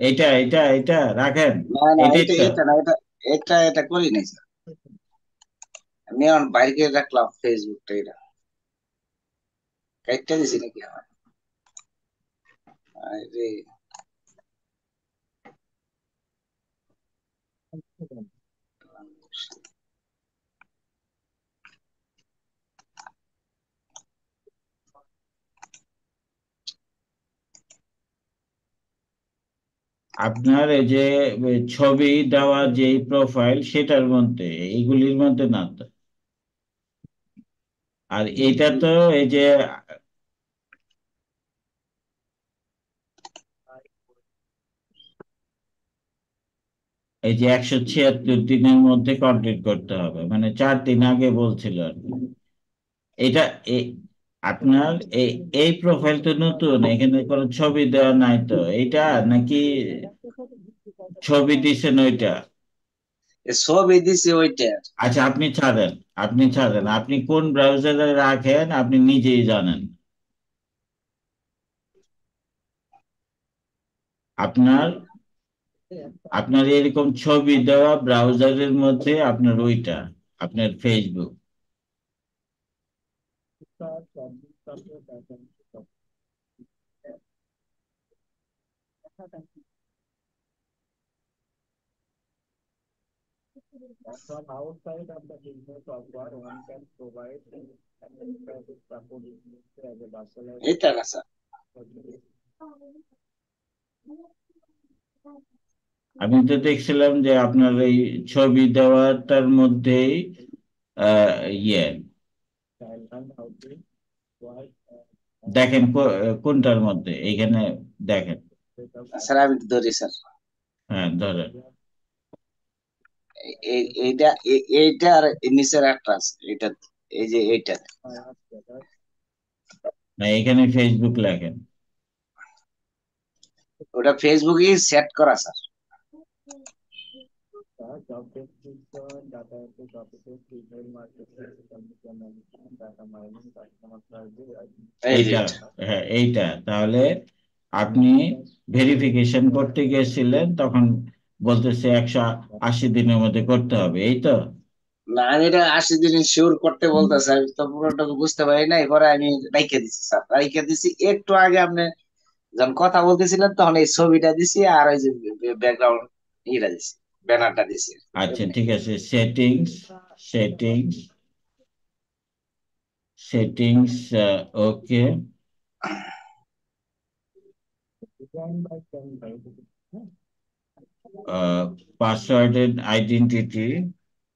Speaker 1: এটা এটা এটা রাখেন।
Speaker 8: এটা এটা করি নাই স্যার আমি এখন বাইরে রাখলাম ফেসবুকটা এটা। কাইটটা দিছি নাকি আমার? আরে।
Speaker 1: আপনার এই যে ছবি দেওয়া যে প্রোফাইল সেটার মধ্যে এইগুলির মধ্যে না আর এটা তো এই যে এই যে একশো ছিয়াত্তর দিনের মধ্যে কমপ্লিট করতে হবে। মানে চার দিন আগে বলছিল আর কি। এটা আপনার এই এই প্রোফাইল তো নতুন এখানে কোনো ছবি দেওয়া নাই তো এইটা নাকি ছবি দিছেন ওইটা?
Speaker 8: ছবি দিছি ওইটা।
Speaker 1: আচ্ছা আপনি ছাড়েন আপনি ছাড়েন আপনি কোন ব্রাউজারে রাখেন আপনি নিজেই জানেন। আপনার আপনার এরকম ছবি দেওয়া ব্রাউজারের মধ্যে আপনার ওইটা আপনার ফেসবুক
Speaker 8: এটা না স্যার
Speaker 1: আমি তো দেখছিলাম যে আপনার এই ছবি দেওয়াটার মধ্যেই আহ, ইয়ে। দেখেন কোনটার মধ্যে? এইখানে দেখেন।
Speaker 8: স্যার আমি ধরি স্যার।
Speaker 1: হ্যাঁ ধরেন।
Speaker 8: এইটা এইটা আর নিচের একটা আছে। এটা এই যে এইটা।
Speaker 1: না এখানে ফেসবুক লেখেন।
Speaker 8: ওটা ফেসবুকে সেট করা স্যার।
Speaker 1: এইটা হ্যাঁ এইটা। তাহলে আপনি ভেরিফিকেশন করতে গিয়েছিলেন, তখন বলতেছে একশো আশি দিনের মধ্যে করতে হবে, এই তো?
Speaker 8: না, আমি এটা আশি দিন শিওর করতে বলতেছে, আমি তো পুরোটুকু বুঝতে পারি নাই, পরে আমি রাইখে দিছি, স্যার। রাইখে দিছি, একটু আগে আপনি যখন কথা বলতেছিলেন, তখন এই ছবিটা দিছি আর ওই যে ব্যাকগ্রাউন্ড ইটা দিছি। ব্যানারটা দিছি
Speaker 1: আচ্ছা ঠিক আছে। Settings settings settings okay password and identity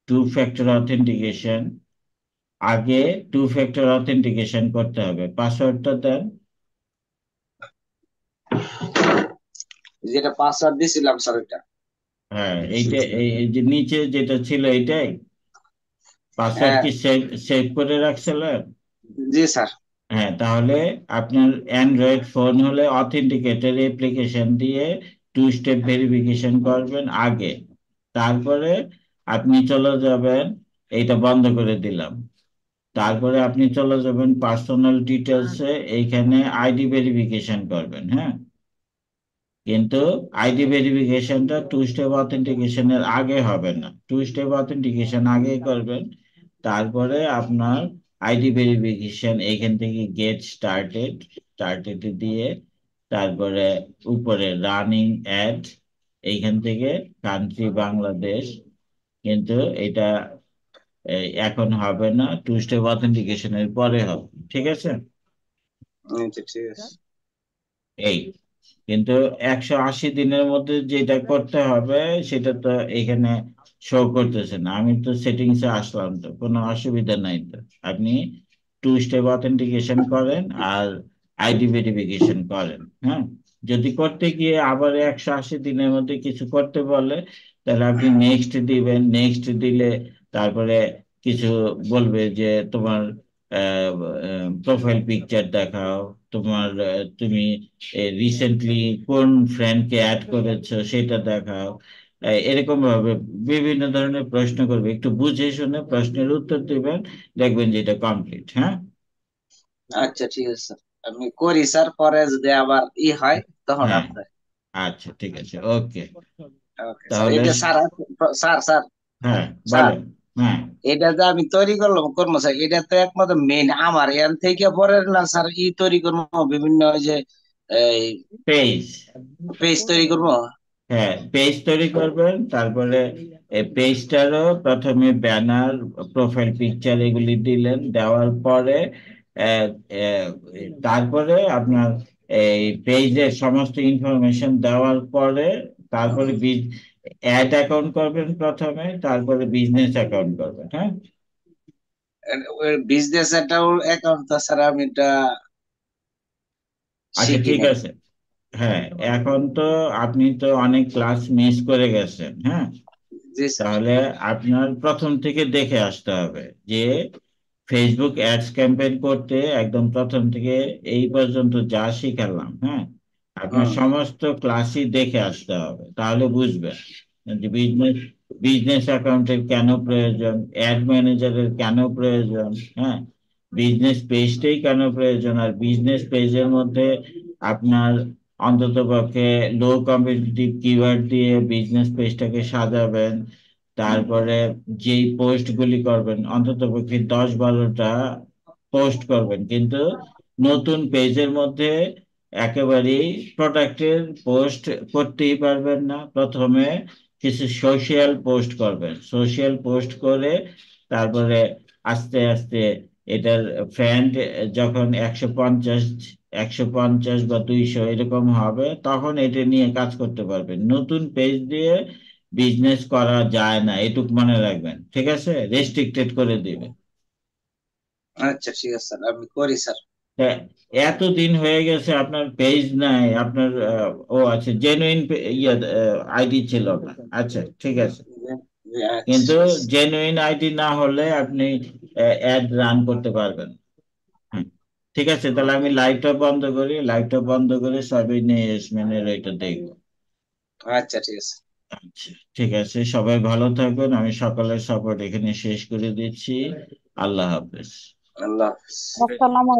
Speaker 1: two factor authentication আগে টু ফ্যাক্টর অথেন্টিকেশন করতে হবে। পাসওয়ার্ডটা দেন।
Speaker 8: যেটা পাসওয়ার্ড দিছিলাম স্যার এটা
Speaker 1: হ্যাঁ এইটা এই এই যে নিচে যেটা ছিল এটাই পাসওয়ার্ড
Speaker 8: হ্যাঁ।
Speaker 1: কি সেভ সেভ করে রাখছিলেন?
Speaker 8: জি স্যার।
Speaker 1: হ্যাঁ তাহলে আপনার অ্যান্ড্রয়েড ফোন হলে অথেন্টিকেটের অ্যাপ্লিকেশন দিয়ে টু স্টেপ ভেরিফিকেশন করবেন আগে। তারপরে আপনি চলে যাবেন এইটা বন্ধ করে দিলাম। তারপরে আপনি চলে যাবেন পার্সোনাল ডিটেলসে এইখানে আইডি ভেরিফিকেশন করবেন হ্যাঁ? কিন্তু আইডি ভেরিফিকেশনটা টু স্টেপ অথেন্টিকেশনের আগে হবে না। টু স্টেপ অথেন্টিকেশন আগে করবেন তারপরে আপনার আইডি ভেরিফিকেশন এইখান থেকে গেট স্টার্টেড স্টার্টেড দিয়ে তারপরে উপরে রানিং অ্যাড এইখান থেকে কান্ট্রি বাংলাদেশ কিন্তু এটা এখন হবে না টু স্টেপ অথেন্টিকেশনের পরে হবে ঠিক আছে?
Speaker 8: আচ্ছা ঠিক আছে।
Speaker 1: এই কিন্তু একশো আশি দিনের মধ্যে যেটা করতে হবে, সেটা তো এখানে শো করতেছে না। আমি তো সেটিংসে আসলাম তো, কোনো অসুবিধা নাই তো। আপনি টু স্টেপ অথেন্টিকেশন করেন আর আইডি ভেরিফিকেশন করেন হ্যাঁ? যদি করতে গিয়ে আবার একশো আশি দিনের মধ্যে কিছু করতে বলে, তাহলে আপনি নেক্সট দিবেন। নেক্সট দিলে তারপরে কিছু বলবে যে তোমার প্রোফাইল পিকচার দেখাও। তোমার তুমি রিসেন্টলি কোন ফ্রেন্ডকে অ্যাড করেছ সেটা দেখাও। এরকম ভাবে বিভিন্ন ধরনের প্রশ্ন করবে। একটু বুঝে শুনে প্রশ্নের উত্তর দিবেন দেখবেন যে এটা কমপ্লিট হ্যাঁ?
Speaker 8: আচ্ছা ঠিক আছে। স্যার আমি করি স্যার পরে যদি আবার ই হয় তখন
Speaker 1: হ্যাঁ।
Speaker 8: আপনার।
Speaker 1: আচ্ছা ঠিক আছে ওকে। তাহলে
Speaker 8: এটা স্যার স্যার স্যার।
Speaker 1: হ্যাঁ বলেন। হ্যাঁ
Speaker 8: এটা যে আমি তৈরি করলাম করব স্যার এটা তো একমাত্র মেন আমার এর থেকে পরে না স্যার ই তৈরি করব বিভিন্ন ওই যে
Speaker 1: পেজ
Speaker 8: পেজ তৈরি করব।
Speaker 1: হ্যাঁ পেজ তৈরি করবেন তারপরে পেজটারও প্রথমে ব্যানার প্রোফাইল পিকচার এগুলি দিলেন দেওয়ার পরে তারপরে আপনার এই পেজের সমস্ত ইনফরমেশন দেওয়ার পরে তারপরে অ্যাড অ্যাকাউন্ট করবেন প্রথমে তারপরে বিজনেস অ্যাকাউন্ট করবেন হ্যাঁ?
Speaker 8: বিজনেস অ্যাকাউন্ট তো স্যার আমি এটা
Speaker 1: আচ্ছা ঠিক আছে। হ্যাঁ এখন তো আপনি তো অনেক ক্লাস মিস করে গেছেন হ্যাঁ? তাহলে আপনার প্রথম থেকে দেখে আসতে হবে যে ফেসবুক অ্যাডস ক্যাম্পেইন করতে একদম প্রথম থেকে এই পর্যন্ত যা শিখালাম হ্যাঁ? আপনার সমস্ত ক্লাসই দেখে আসতে হবে তাহলে বুঝবেন। যে বিজনেস বিজনেস অ্যাকাউন্টের কেন প্রয়োজন? অ্যাড ম্যানেজারের কেন প্রয়োজন? হ্যাঁ? বিজনেস পেজটাই কেন প্রয়োজন? আর বিজনেস পেজের মধ্যে আপনার অন্ততপক্ষে লো কম্পিটিটিভ কিওয়ার্ড দিয়ে বিজনেস পেজটাকে সাজাবেন তারপরে যেই পোস্ট গুলি করবেন অন্ততপক্ষে দশ বারোটা পোস্ট করবেন। কিন্তু নতুন পেজের মধ্যে একেবারেই প্রোডাক্টের পোস্ট করতেই পারবেন না। প্রথমে কিছু সোশিয়াল পোস্ট করবেন। সোশিয়াল পোস্ট করে তারপরে আস্তে আস্তে এটার ফ্রেন্ড যখন একশো পঞ্চাশ একশো পঞ্চাশ বা দুইশো এরকম হবে, তখন এটা নিয়ে কাজ করতে পারবেন। নতুন পেজ দিয়ে বিজনেস করা যায় না, এটুক মনে রাখবেন, ঠিক আছে? রেস্ট্রিক্টেড করে দিবে
Speaker 8: আচ্ছা ঠিক আছে, স্যার, আমি করি, স্যার।
Speaker 1: তা এতদিন হয়ে গেছে আপনার পেজ নাই আপনার আহ, ও আচ্ছা জেনুইন ইয়ে আইডি ছিল না আচ্ছা ঠিক আছে। কিন্তু জেনুইন আইডি না হলে আপনি অ্যাড রান করতে পারবেন। ঠিক আছে তাহলে আমি লাইটটা বন্ধ করি লাইটটা বন্ধ করে সবই নিয়ে এসমেনের এটা দেখব।
Speaker 8: আচ্ছা ঠিক আছে।
Speaker 1: আচ্ছা ঠিক আছে সবাই ভালো থাকুন আমি সকালের সাপোর্ট এখানে শেষ করে দিচ্ছি। আল্লাহ হাফেজ।
Speaker 8: আল্লাহ হাফিজ।
Speaker 3: আসসালামু